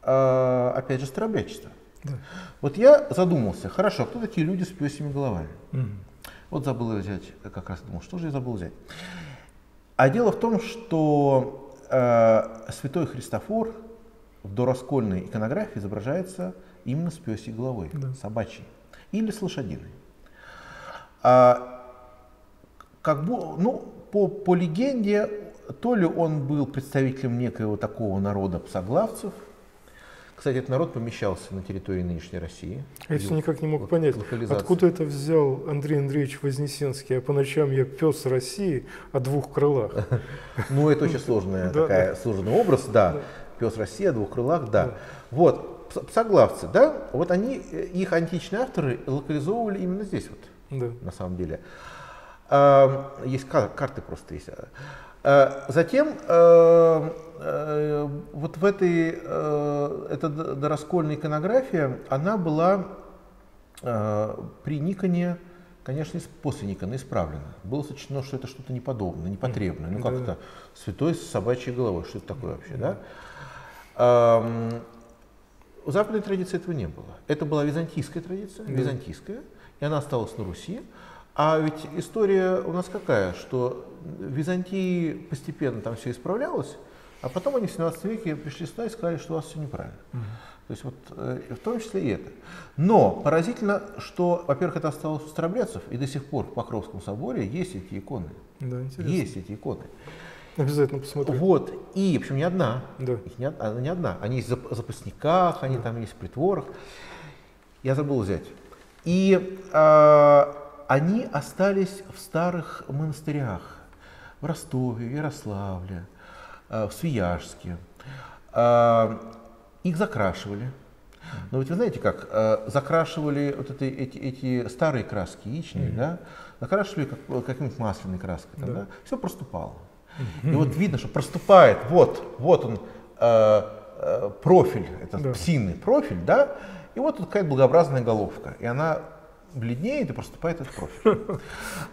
опять же, старобрячества. Да. Вот я задумался, хорошо, а кто такие люди с пёсими головами? Угу. Вот забыл взять, как раз думал, что же я забыл взять. А дело в том, что святой Христофор в дораскольной иконографии изображается именно с пёсей головой, да. собачьей или с лошадиной. А, как бы, ну, по, по легенде, то ли он был представителем некоего такого народа псоглавцев, кстати, этот народ помещался на территории нынешней России. Я все никак не мог понять, откуда это взял Андрей Андреевич Вознесенский, а по ночам я пес России о двух крылах. Ну, это очень сложный такая сложный образ, да. Пес России о двух крылах, да. Вот, псоглавцы, да, вот они, э, их античные авторы локализовывали именно здесь вот, да. на самом деле. А, есть карты просто есть. Затем вот в этой, эта дораскольная иконография, она была при Никоне конечно, после Никона исправлено. Было сочтено, что это что-то неподобное, непотребное. Ну как это святой с собачьей головой, что это такое вообще, да? У западной традиции этого не было. Это была византийская традиция, византийская, и она осталась на Руси. А ведь история у нас какая, что в Византии постепенно там все исправлялось, а потом они в 17 веке пришли сюда и сказали, что у вас все неправильно. То есть вот э, в том числе и это. Но поразительно, что, во-первых, это осталось у старобрядцев, и до сих пор в Покровском соборе есть эти иконы. Да, интересно. Есть эти иконы. Обязательно посмотрю. Вот. И, в общем, не одна. Да. Их не, она не одна. Они есть в запасниках, они да. там есть в притворах. Я забыл взять. И э, они остались в старых монастырях. В Ростове, в Ярославле, э, в Свияжске. Э, их закрашивали. Но ведь вы знаете как, э, закрашивали вот это, эти, эти старые краски яичные, mm-hmm. да, закрашивали как, какой-нибудь масляной краской, там, да. да, все проступало. Mm-hmm. И вот видно, что проступает, вот, вот он, э, э, профиль, это да. псиный профиль, да, и вот тут какая-то благообразная головка, и она бледнеет и проступает этот профиль.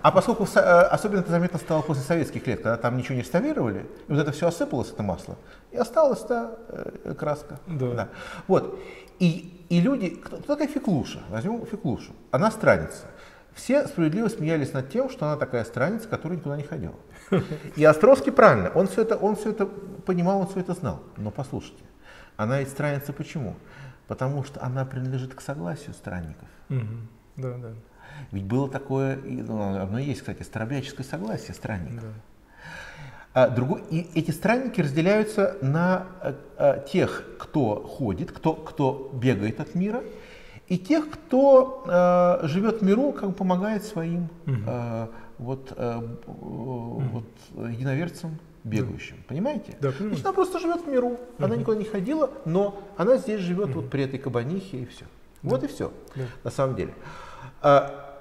А поскольку э, особенно это заметно стало после советских лет, когда там ничего не реставрировали, и вот это все осыпалось, это масло, и осталась та э, краска. Да. да. Вот. И, и люди, кто, кто такая Феклуша? Возьмем Феклушу. Она страница. Все справедливо смеялись над тем, что она такая страница, которая никуда не ходила. И Островский правильно, он все это, он все это понимал, он все это знал. Но послушайте, она ведь страница почему? Потому что она принадлежит к согласию странников. Угу. Да, да. Ведь было такое, ну, оно есть, кстати, старобряческое согласие странников. Да. А другой, и эти странники разделяются на а, тех, кто ходит, кто, кто бегает от мира, и тех, кто а, живет в миру, как бы помогает своим угу. а, вот, а, угу. вот, единоверцам, бегающим. Да. Понимаете? Да, понимаю. Значит, она просто живет в миру. Угу. Она никуда не ходила, но она здесь живет угу. вот при этой кабанихе и все. Да. Вот и все, да. на самом деле. А,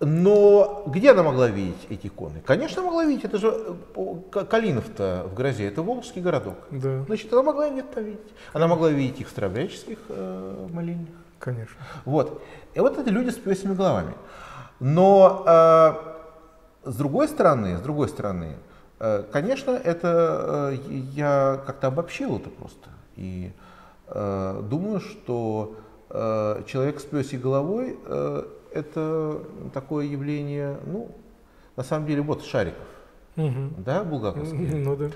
но где она могла видеть эти иконы? Конечно, могла видеть. Это же Калинов-то в грозе, это Волжский городок. Да. Значит, она могла где там видеть. Она могла видеть их в старобряческих э, молельнях. Конечно. Вот. И вот это люди с пёсими головами. Но э, с другой стороны, с другой стороны, э, конечно, это э, я как-то обобщил это просто. И э, думаю, что э, человек с пёсей головой э, это такое явление, ну, на самом деле, вот Шариков. Угу. Да, булгаковский? Ну да.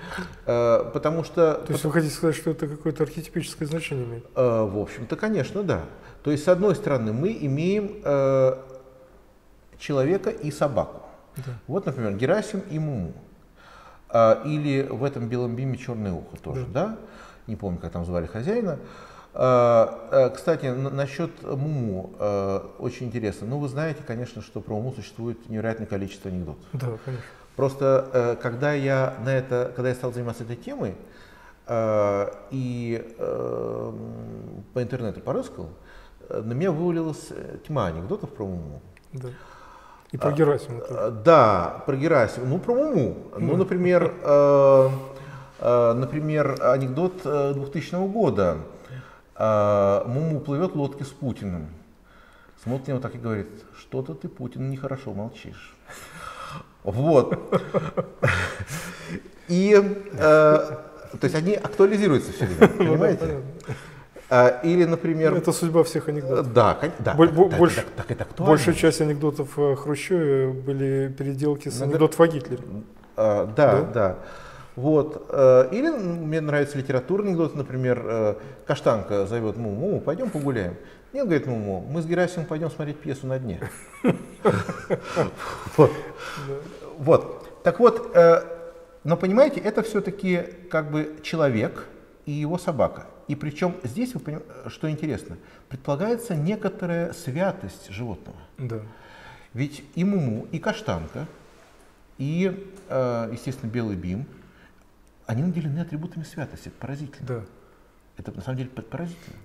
Э, потому что... То есть вы хотите сказать, что это какое-то архетипическое значение имеет? Э, в общем-то, конечно, да. То есть, с одной стороны, мы имеем э, человека и собаку. Да. Вот, например, Герасим и Муму. Э, или в этом белом биме черное ухо тоже, да? да? Не помню, как там звали хозяина. А, кстати, насчет Муму э, очень интересно. Ну, вы знаете, конечно, что про Муму существует невероятное количество анекдотов. Да, конечно. Просто э, когда я на это, когда я стал заниматься этой темой и по интернету порыскал, на меня вывалилась тьма анекдотов про Муму. Да. И про Герасима тоже. Да, про Герасима. Ну, про Муму. Ну, например, например, анекдот 2000 года а, Муму плывет в лодке с Путиным. Смотрит на него так и говорит, что-то ты, Путин, нехорошо молчишь. Вот. И, э, то есть они актуализируются все время, ну понимаете? А, или, например... Это судьба всех анекдотов. Да, да. Боль, больше, так, так, это актуально. Большая часть анекдотов о Хрущеве были переделки с анекдотов о Гитлере. А, да, да. да. Вот. Э, или мне нравится литературный анекдот, например, э, Каштанка зовет Муму, Муму, пойдем погуляем. Нет, говорит Муму, мы с Герасимом пойдем смотреть пьесу на дне. Вот. Так вот, э, но понимаете, это все-таки как бы человек и его собака. И причем здесь, вы что интересно, предполагается некоторая святость животного. Да. Ведь и Муму, и Каштанка, и, естественно, Белый Бим – они наделены атрибутами святости. Это поразительно. Да. Это на самом деле поразительно.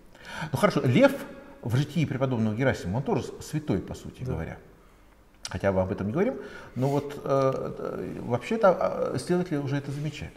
Ну хорошо, лев в житии преподобного Герасима, он тоже святой, по сути да. говоря. хотя бы об этом не говорим, но вот э, вообще-то исследователи уже это замечали.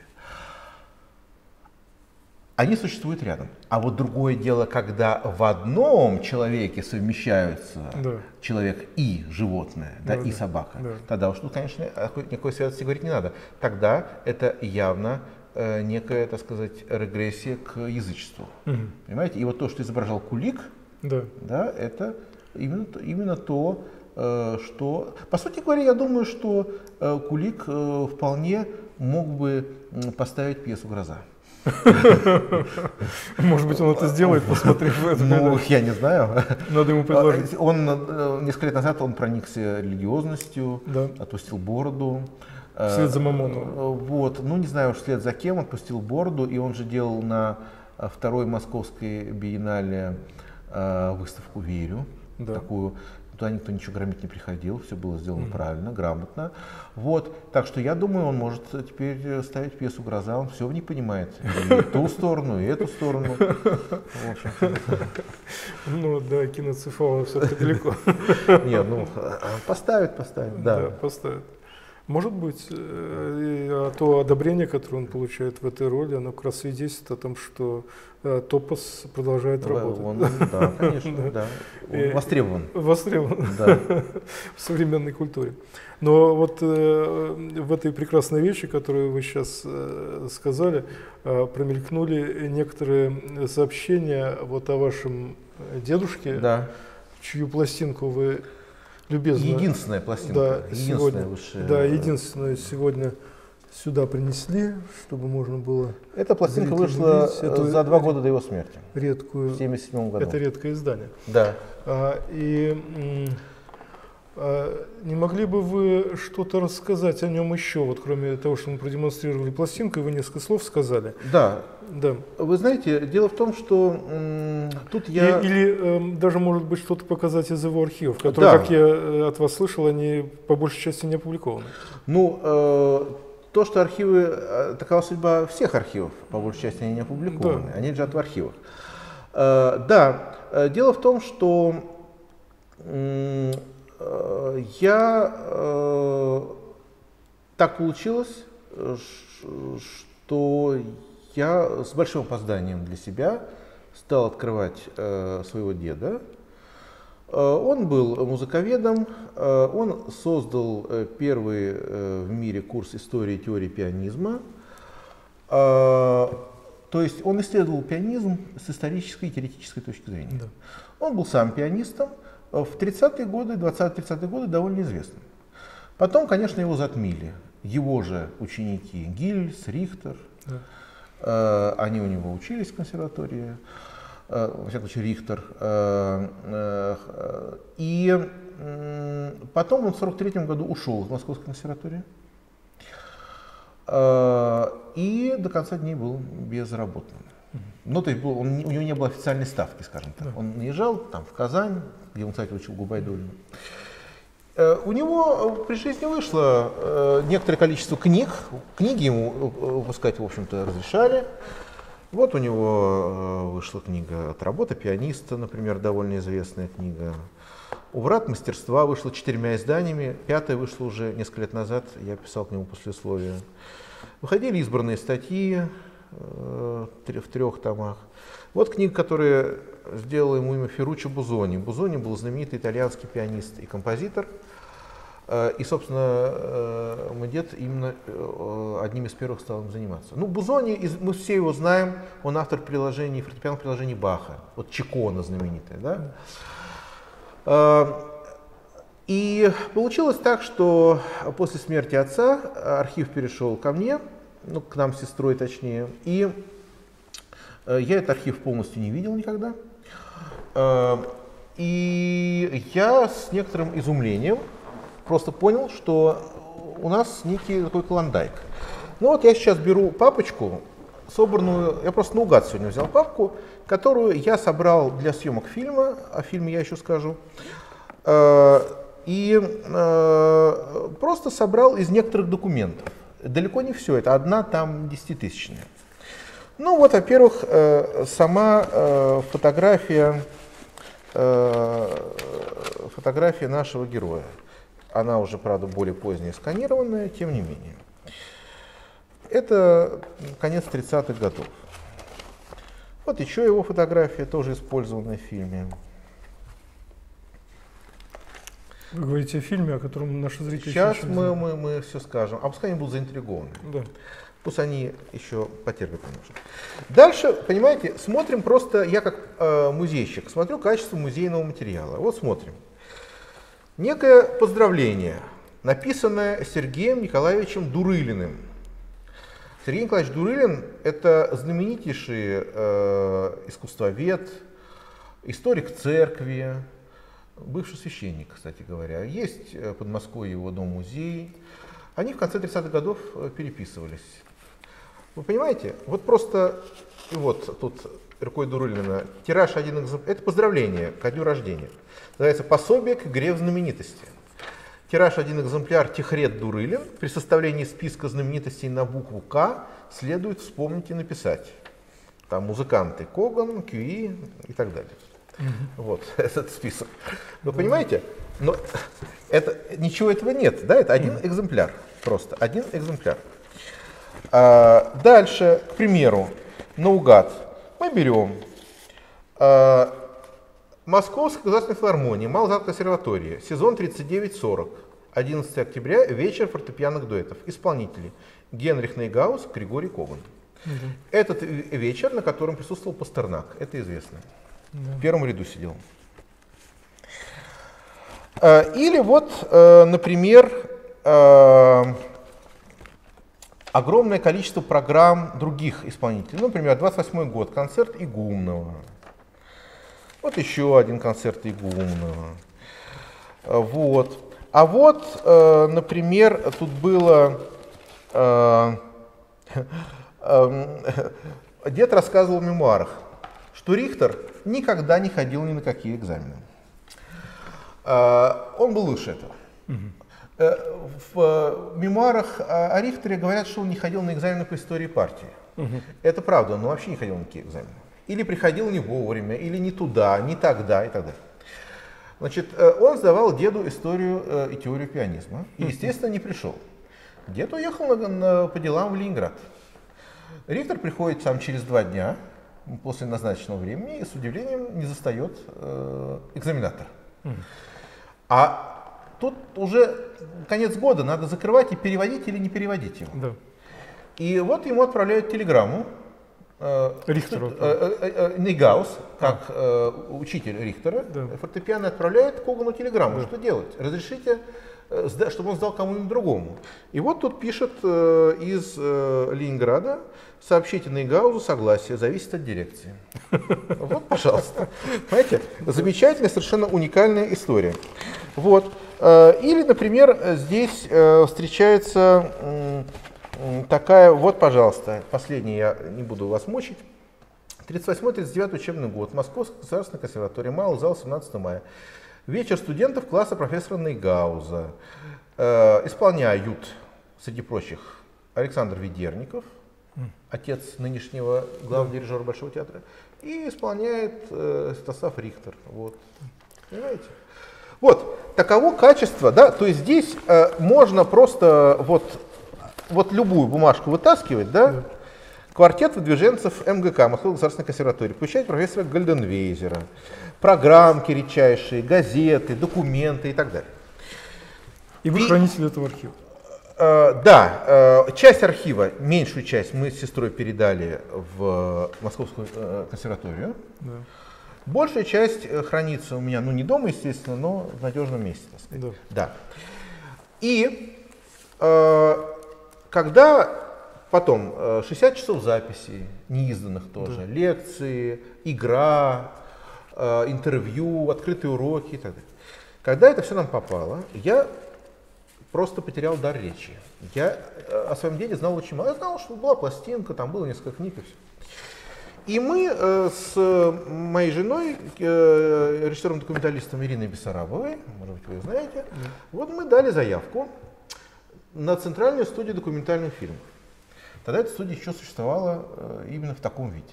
Они существуют рядом. А вот другое дело, когда в одном человеке совмещаются да. человек и животное, да, да, и собака, да. тогда уж, ну, конечно, никакой связности говорить не надо. Тогда это явно э, некая, так сказать, регрессия к язычеству. Угу. Понимаете? И вот то, что изображал Кулик, да. Да, это именно, именно то, э, что... По сути говоря, я думаю, что э, Кулик э, вполне мог бы поставить пьесу «Гроза». Может быть, он это сделает, посмотрев это. Ну, я не знаю. Надо ему предложить. Он э, несколько лет назад он проникся религиозностью, отпустил бороду. Вслед за Мамоновым. Э, вот, ну не знаю, вслед за кем, отпустил бороду, и он же делал на э, второй московской биеннале выставку «Верю», да. такую Туда никто ничего громить не приходил, все было сделано mm-hmm. правильно, грамотно. Вот, так что я думаю, он может теперь ставить пьесу «Гроза», он все в ней понимает. И ту сторону, и эту сторону. Ну да, киноцефала все-таки далеко. Нет, ну поставит, поставит, да. Да, поставит. Может быть, э, а то одобрение, которое он получает в этой роли, оно как раз свидетельствует о том, что э, Топос продолжает да, работать. Он, да, конечно, да. Он востребован. Востребован да. в современной культуре. Но вот э, в этой прекрасной вещи, которую вы сейчас сказали, промелькнули некоторые сообщения вот о вашем дедушке, да. чью пластинку вы любезно. Единственная пластинка. Да, единственная сегодня, высшая. Да, единственную сегодня сюда принесли, чтобы можно было. Эта пластинка вышла эту, за два года до его смерти. Редкую. В 77 году. Это редкое издание. Да. А, и не могли бы вы что-то рассказать о нем еще, вот кроме того, что мы продемонстрировали пластинку, и вы несколько слов сказали? Да. Да. Вы знаете, дело в том, что тут я... И, или э, даже, может быть, что-то показать из его архивов, которые, да. как я э, от вас слышал, они по большей части не опубликованы. Ну, э, то, что архивы, э, такова судьба всех архивов, по большей части они не опубликованы, да. они лежат в архивах. Э, да, э, дело в том, что я э, так получилось, что я с большим опозданием для себя стал открывать э, своего деда. Э, он был музыковедом, э, он создал э, первый э, в мире курс истории и теории пианизма. Э, то есть он исследовал пианизм с исторической и теоретической точки зрения. Да. Он был сам пианистом, в 30-е годы, 20-30-е годы довольно известным. Потом, конечно, его затмили. Его же ученики Гильс, Рихтер, да. э, они у него учились в консерватории, э, во всяком случае, Рихтер. Э, э, и э, потом он в 43 году ушел из Московской консерватории. Э, и до конца дней был безработным. Ну, то есть был, он, у него не было официальной ставки, скажем так. Да. Он наезжал там, в Казань, учил Губайдулину. Э, у него при жизни вышло э, некоторое количество книг. Книги ему э, выпускать, в общем-то, разрешали. Вот у него вышла книга «От работы пианиста», например, довольно известная книга. У «Врат мастерства» вышла четырьмя изданиями. Пятая вышла уже несколько лет назад, я писал к нему послесловие. Выходили избранные статьи в трех томах. Вот книга, которая сделала ему имя Ферруччо Бузони. Бузони был знаменитый итальянский пианист и композитор. Э, и, собственно, э, мой дед именно э, одним из первых стал им заниматься. Ну, Бузони, мы все его знаем, он автор приложений, фортепианных приложений Баха, вот Чикона знаменитая, да? И получилось так, что после смерти отца архив перешел ко мне, ну, к нам с сестрой точнее, и я этот архив полностью не видел никогда. И я с некоторым изумлением просто понял, что у нас некий такой клондайк. Ну вот я сейчас беру папочку, собранную, я просто наугад сегодня взял папку, которую я собрал для съемок фильма, о фильме я еще скажу, э, и э, просто собрал из некоторых документов. Далеко не все, это одна там десятитысячная. Ну вот, во-первых, э, сама фотография, фотография нашего героя. Она уже, правда, более поздняя сканированная, тем не менее. Это конец 30-х годов. Вот еще его фотография, тоже использованная в фильме. Вы говорите о фильме, о котором наши зрители Сейчас мы, мы, мы все скажем, а пускай они будут заинтригованы. Да. Пусть они еще потерпят немножко. Дальше, понимаете, смотрим просто, я как э, музейщик, смотрю качество музейного материала. Вот смотрим. Некое поздравление, написанное Сергеем Николаевичем Дурылиным. Сергей Николаевич Дурылин – это знаменитейший э, искусствовед, историк церкви, бывший священник, кстати говоря. Есть э, в Подмосковье его дом-музей. Они в конце 30-х годов э, переписывались. Вы понимаете? Вот просто, и вот тут рукой Дурылина, тираж один экземпляр. Это поздравление ко дню рождения. Называется «Пособие к игре в знаменитости». Тираж один экземпляр Тихрет Дурылин. При составлении списка знаменитостей на букву К следует вспомнить и написать. Там музыканты Коган, Кьюи и так далее. Вот этот список. Вы понимаете? Но это, ничего этого нет, да? Это один экземпляр. Просто один экземпляр. А, дальше, к примеру, наугад. Мы берем а, Московская государственная филармония, Малозат консерватория, сезон 39-40, 11 октября, вечер фортепианных дуэтов. Исполнители Генрих Нейгаус, Григорий Коган. Этот в- вечер, на котором присутствовал Пастернак, это известно. В первом ряду сидел. Э, Или вот, э, например, э, огромное количество программ других исполнителей. Ну, Например, 28 год, концерт Игумнова. Вот еще один концерт Игумнова. Э, Вот. А вот, э, например, тут было... э, эм, Дед рассказывал в мемуарах, что Рихтер никогда не ходил ни на какие экзамены. Э, Он был выше этого. Э, В э, мемуарах о Рихтере говорят, что он не ходил на экзамены по истории партии. Это правда, он вообще не ходил на такие экзамены. Или приходил не вовремя, или не туда, не тогда и так далее. Значит, э, он сдавал деду историю и теорию пианизма. И, естественно, не пришел. Дед уехал на- на- по делам в Ленинград. Рихтер приходит сам через два дня после назначенного времени и с удивлением не застает э, экзаменатор. А тут уже конец года, надо закрывать и переводить или не переводить его. Да. И вот ему отправляют телеграмму. э, Рихтеру э, э, э, Нейгаус, как э, учитель Рихтера, Да. фортепиано отправляет Когану телеграмму. Что делать? Разрешите, э, чтобы он сдал кому-нибудь другому. И вот тут пишет из Ленинграда, сообщите Нейгаузу согласие, зависит от дирекции. Вот, пожалуйста. Понимаете, замечательная, совершенно уникальная история. Вот. Э, Или, например, здесь э, встречается такая, вот, пожалуйста, последний я не буду вас мучить. 38-39 учебный год. Московская государственная консерватория. Малый зал 17 мая. Вечер студентов класса профессора Нейгауза. Э, исполняют, среди прочих, Александр Ведерников, отец нынешнего главного дирижера Большого театра, и исполняет э, Стасав Рихтер. Вот. Понимаете? Вот, таково качество, да, то есть здесь э, можно просто вот, вот любую бумажку вытаскивать, да, квартет выдвиженцев МГК, Московской государственной консерватории, включает профессора Гальденвейзера, программки редчайшие, газеты, документы и так далее. И вы И- хранитель этого архива. Э, да, э, часть архива, меньшую часть мы с сестрой передали в Московскую э, консерваторию. Да. Большая часть э, хранится у меня, ну не дома, естественно, но в надежном месте, так сказать. Да. Да. И э, когда потом э, 60 часов записей, неизданных тоже, лекции, игра, э, интервью, открытые уроки и так далее. Когда это все нам попало, я просто потерял дар речи. Я э, о своем деле знал очень мало. Я знал, что была пластинка, там было несколько книг и все. И мы э, с моей женой, э, режиссером-документалистом Ириной Бессарабовой, может быть, вы ее знаете, вот мы дали заявку на Центральную студию документальных фильмов. Тогда эта студия еще существовала э, именно в таком виде.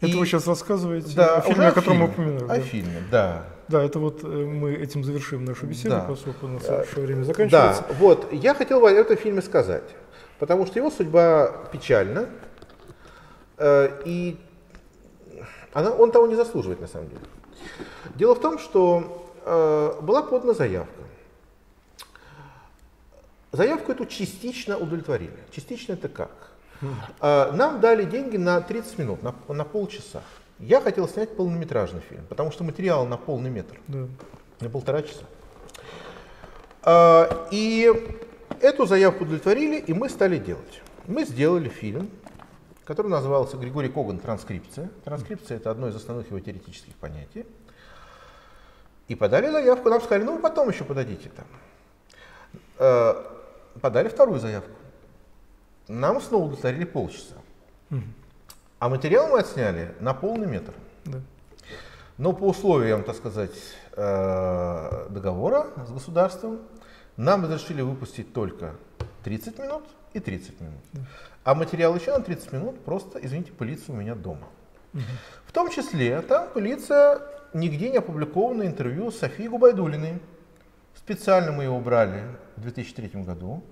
Это И- вы сейчас рассказываете Да, о фильме, о котором мы фильме, упоминали. О да. фильме, да. Да, это вот э, мы этим завершим нашу беседу, Да. поскольку у нас Э, уже время Да, заканчивается. вот, я хотел о этом фильме сказать, потому что его судьба печальна, э, и она, он того не заслуживает на самом деле. Дело в том, что э, была подана заявка. Заявку эту частично удовлетворили. Частично это как? Э, нам дали деньги на 30 минут, на, на полчаса. Я хотел снять полнометражный фильм, потому что материал на полный метр Да. на полтора часа. А, И эту заявку удовлетворили, и мы стали делать. Мы сделали фильм, который назывался Григорий Коган «Транскрипция». Транскрипция – это одно из основных его теоретических понятий. И подали заявку, нам сказали, ну вы потом еще подадите там. Э, Подали вторую заявку. Нам снова удовлетворили полчаса. А материал мы отсняли на полный метр. Да. Но по условиям, так сказать, э, договора с государством нам разрешили выпустить только 30 минут и 30 минут. А материал еще на 30 минут просто, извините, пылится у меня дома. В том числе там пылится нигде не опубликованное интервью с Софией Губайдулиной. Специально мы его брали в 2003 году.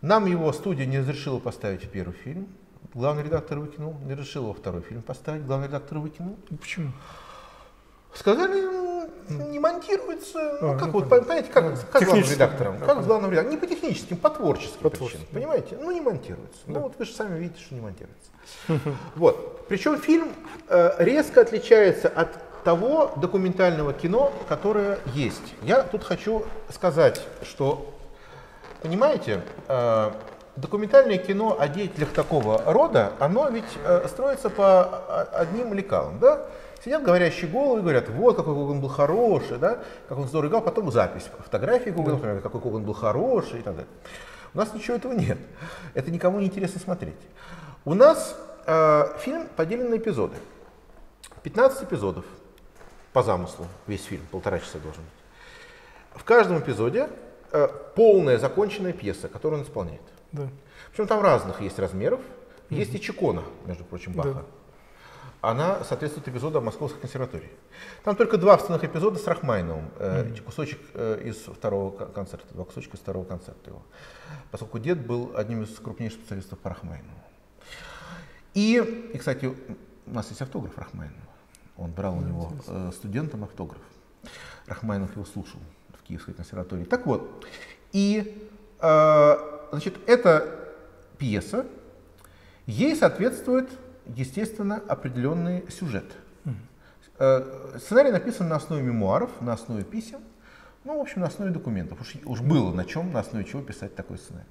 Нам его студия не разрешила поставить в первый фильм. Главный редактор выкинул. Не разрешил во второй фильм поставить. Главный редактор выкинул. Ну, Почему? Сказали, не монтируется. Ну, А, как ну, вот, понимаете, как, Ну, как с главным редактором? да, Как да. с главным редактором? Не по техническим, по творческим По причинам. творческим. Понимаете? Ну, не монтируется. Ну, вот вы же сами видите, что не монтируется. Вот. Причем фильм э, резко отличается от того документального кино, которое есть. Я тут хочу сказать, что, понимаете, э, документальное кино о деятелях такого рода, оно ведь э, строится по а, одним лекалам, да? Сидят говорящие головы и говорят, вот какой Коган был хороший, да, как он здорово играл, потом запись, фотографии Когана, например, какой Коган был хороший и так далее. У нас ничего этого нет. Это никому не интересно смотреть. У нас э, фильм поделен на эпизоды. 15 эпизодов по замыслу, весь фильм, полтора часа должен быть. В каждом эпизоде э, полная законченная пьеса, которую он исполняет. Да. Причем там разных есть размеров. Есть и Чикона, между прочим, Баха. Да. Она соответствует эпизодам Московской консерватории. Там только два основных эпизода с Рахмайновым. э, Кусочек э, из второго кон- концерта, два кусочка из второго концерта его. Поскольку дед был одним из крупнейших специалистов по Рахмайнову. И, и, кстати, у нас есть автограф Рахмайнова. Он брал у него э, студентам автограф. Рахмайнов его слушал в Киевской консерватории. Так вот, и э, значит, эта пьеса, ей соответствует, естественно, определенный сюжет. Э, Сценарий написан на основе мемуаров, на основе писем, ну, в общем, на основе документов. Уж, уж было на чем, на основе чего писать такой сценарий.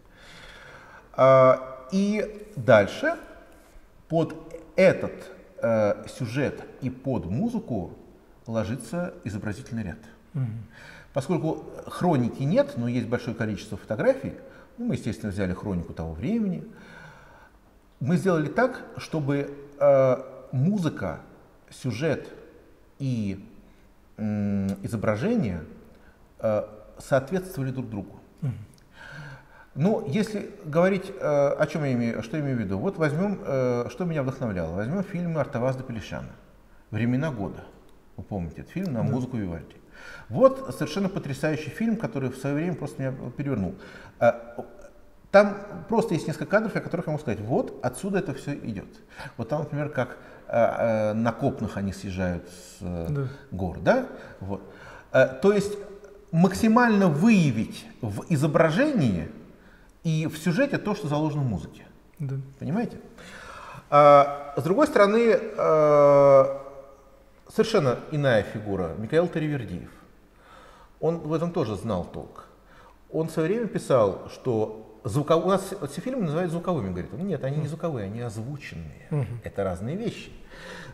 А, И дальше под этот э, сюжет и под музыку ложится изобразительный ряд. Поскольку хроники нет, но есть большое количество фотографий, ну, мы, естественно, взяли хронику того времени, мы сделали так, чтобы э, музыка, сюжет и м, изображение э, соответствовали друг другу. Ну, если говорить, э, о чем я имею, что я имею в виду, вот возьмем, э, что меня вдохновляло. Возьмем фильм Артавазда Пелещана «Времена года». Вы помните этот фильм на музыку Вивальди. Вот совершенно потрясающий фильм, который в свое время просто меня перевернул. Там просто есть несколько кадров, о которых я могу сказать, вот отсюда это все идет. Вот там, например, как э, э, на копнах они съезжают с э, Да. гор, да? Вот. Э, То есть максимально выявить в изображении и в сюжете то, что заложено в музыке. Да. Понимаете? А, с другой стороны, э, совершенно иная фигура, Михаил Таривердиев. Он в этом тоже знал толк. Он в свое время писал, что звуков... у нас все фильмы называют звуковыми. Говорит, нет, они не звуковые, они озвученные. Это разные вещи.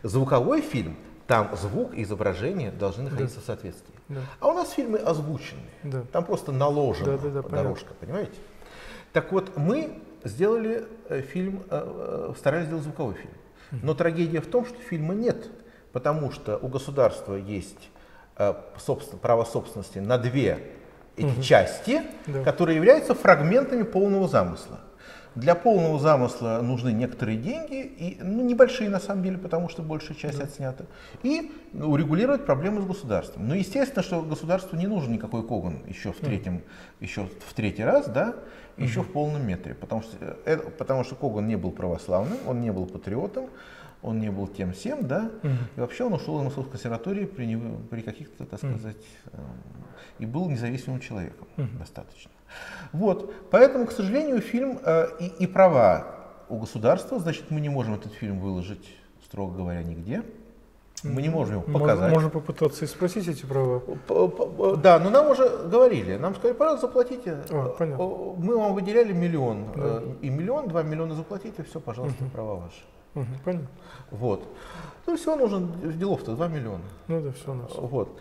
Звуковой фильм, там звук и изображение должны находиться в соответствии. Да. А у нас фильмы озвученные. Да. Там просто наложена Да, да, да, понятно. дорожка, понимаете? Так вот, мы сделали э, фильм, э, э, старались сделать звуковой фильм. Но трагедия в том, что фильма нет, потому что у государства есть право собственности на две эти части, Да. которые являются фрагментами полного замысла. Для полного замысла нужны некоторые деньги, и, ну, небольшие на самом деле, потому что большая часть да. отснята, и ну, урегулировать проблемы с государством. Но естественно, что государству не нужен никакой Коган еще в третьем, mm. еще в третий раз, да, еще mm-hmm. в полном метре, потому что, э, потому что Коган не был православным, он не был патриотом, он не был тем всем, да, угу. и вообще он ушел из Московской консерватории при, при каких-то, так сказать, угу. и был независимым человеком угу. достаточно. Вот, поэтому, к сожалению, фильм э, и, и права у государства, значит, мы не можем этот фильм выложить, строго говоря, нигде. Мы не можем его показать. Можно попытаться и спросить эти права. Да, но нам уже говорили. Нам сказали, пожалуйста, заплатите. А, понятно. Мы вам выделяли миллион. Да. Э, и миллион, два миллиона заплатите, все, пожалуйста, угу. права ваши. Угу, понятно. Вот. Ну, всего нужно делов-то 2 миллиона. Ну да, все у нас. Вот.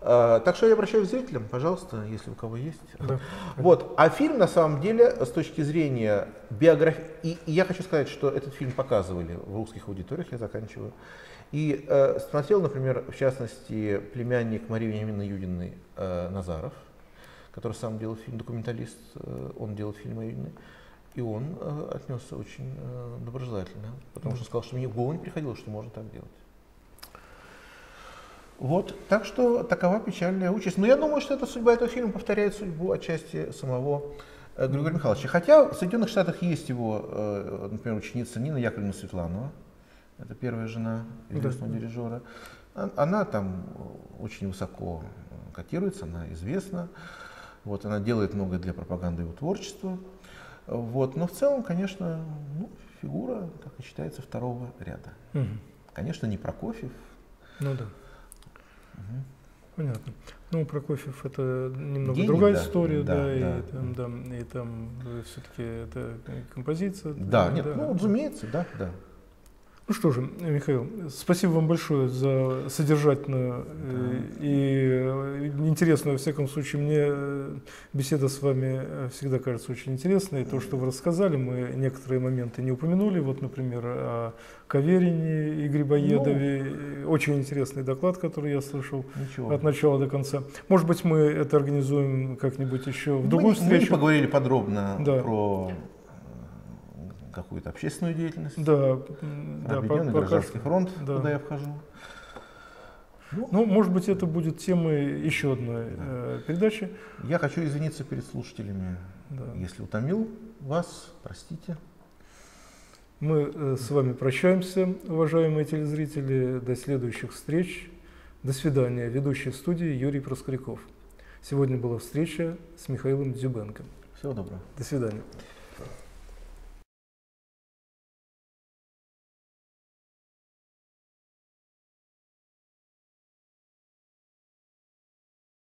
А, так что я обращаюсь к зрителям, пожалуйста, если у кого есть. Да. Вот. А фильм, на самом деле, с точки зрения биографии, и, и я хочу сказать, что этот фильм показывали в русских аудиториях, я заканчиваю. И э, смотрел, например, в частности, племянник Марии Вениаминовны Юдиной э, Назаров, который сам делал фильм, документалист, э, он делал фильм о Юдиной. И он э, отнесся очень э, доброжелательно, потому что сказал, что мне в голову не приходило, что можно так делать. Вот, так что такова печальная участь. Но я думаю, что эта судьба этого фильма повторяет судьбу отчасти самого э, Григория Михайловича. Хотя в Соединенных Штатах есть его, э, например, ученица Нина Яковлевна Светланова. Это первая жена известного да. дирижера. Она там очень высоко котируется, она известна. Вот, она делает многое для пропаганды его творчества. Вот. Но в целом, конечно, ну, фигура, как и считается, второго ряда. Угу. Конечно, не Прокофьев. Ну да. Угу. Понятно. Ну, Прокофьев это немного Гений, другая да, история, да, да, да, и, Там, да, и там все-таки это композиция. Да, да нет, да. ну, разумеется, да, да. Ну что же, Михаил, спасибо вам большое за содержательную э, и интересную, во всяком случае, мне э, беседа с вами э, всегда кажется очень интересной. То, что вы рассказали, мы некоторые моменты не упомянули. Вот, например, о Каверине и Грибоедове. Ну, очень интересный доклад, который я слышал ничего. от начала до конца. Может быть, мы это организуем как-нибудь еще в другую мы, встречу. Мы поговорили подробно да. про какую-то общественную деятельность. Да, Объединенный да, гражданский фронт, да. куда я вхожу. Ну, ну, может быть, это будет темой еще одной да. э, передачи. Я хочу извиниться перед слушателями, да. если утомил вас, простите. Мы э, с вами прощаемся, уважаемые телезрители. До следующих встреч. До свидания. Ведущий студии Юрий Проскоряков. Сегодня была встреча с Михаилом Дзюбенко. Всего доброго. До свидания.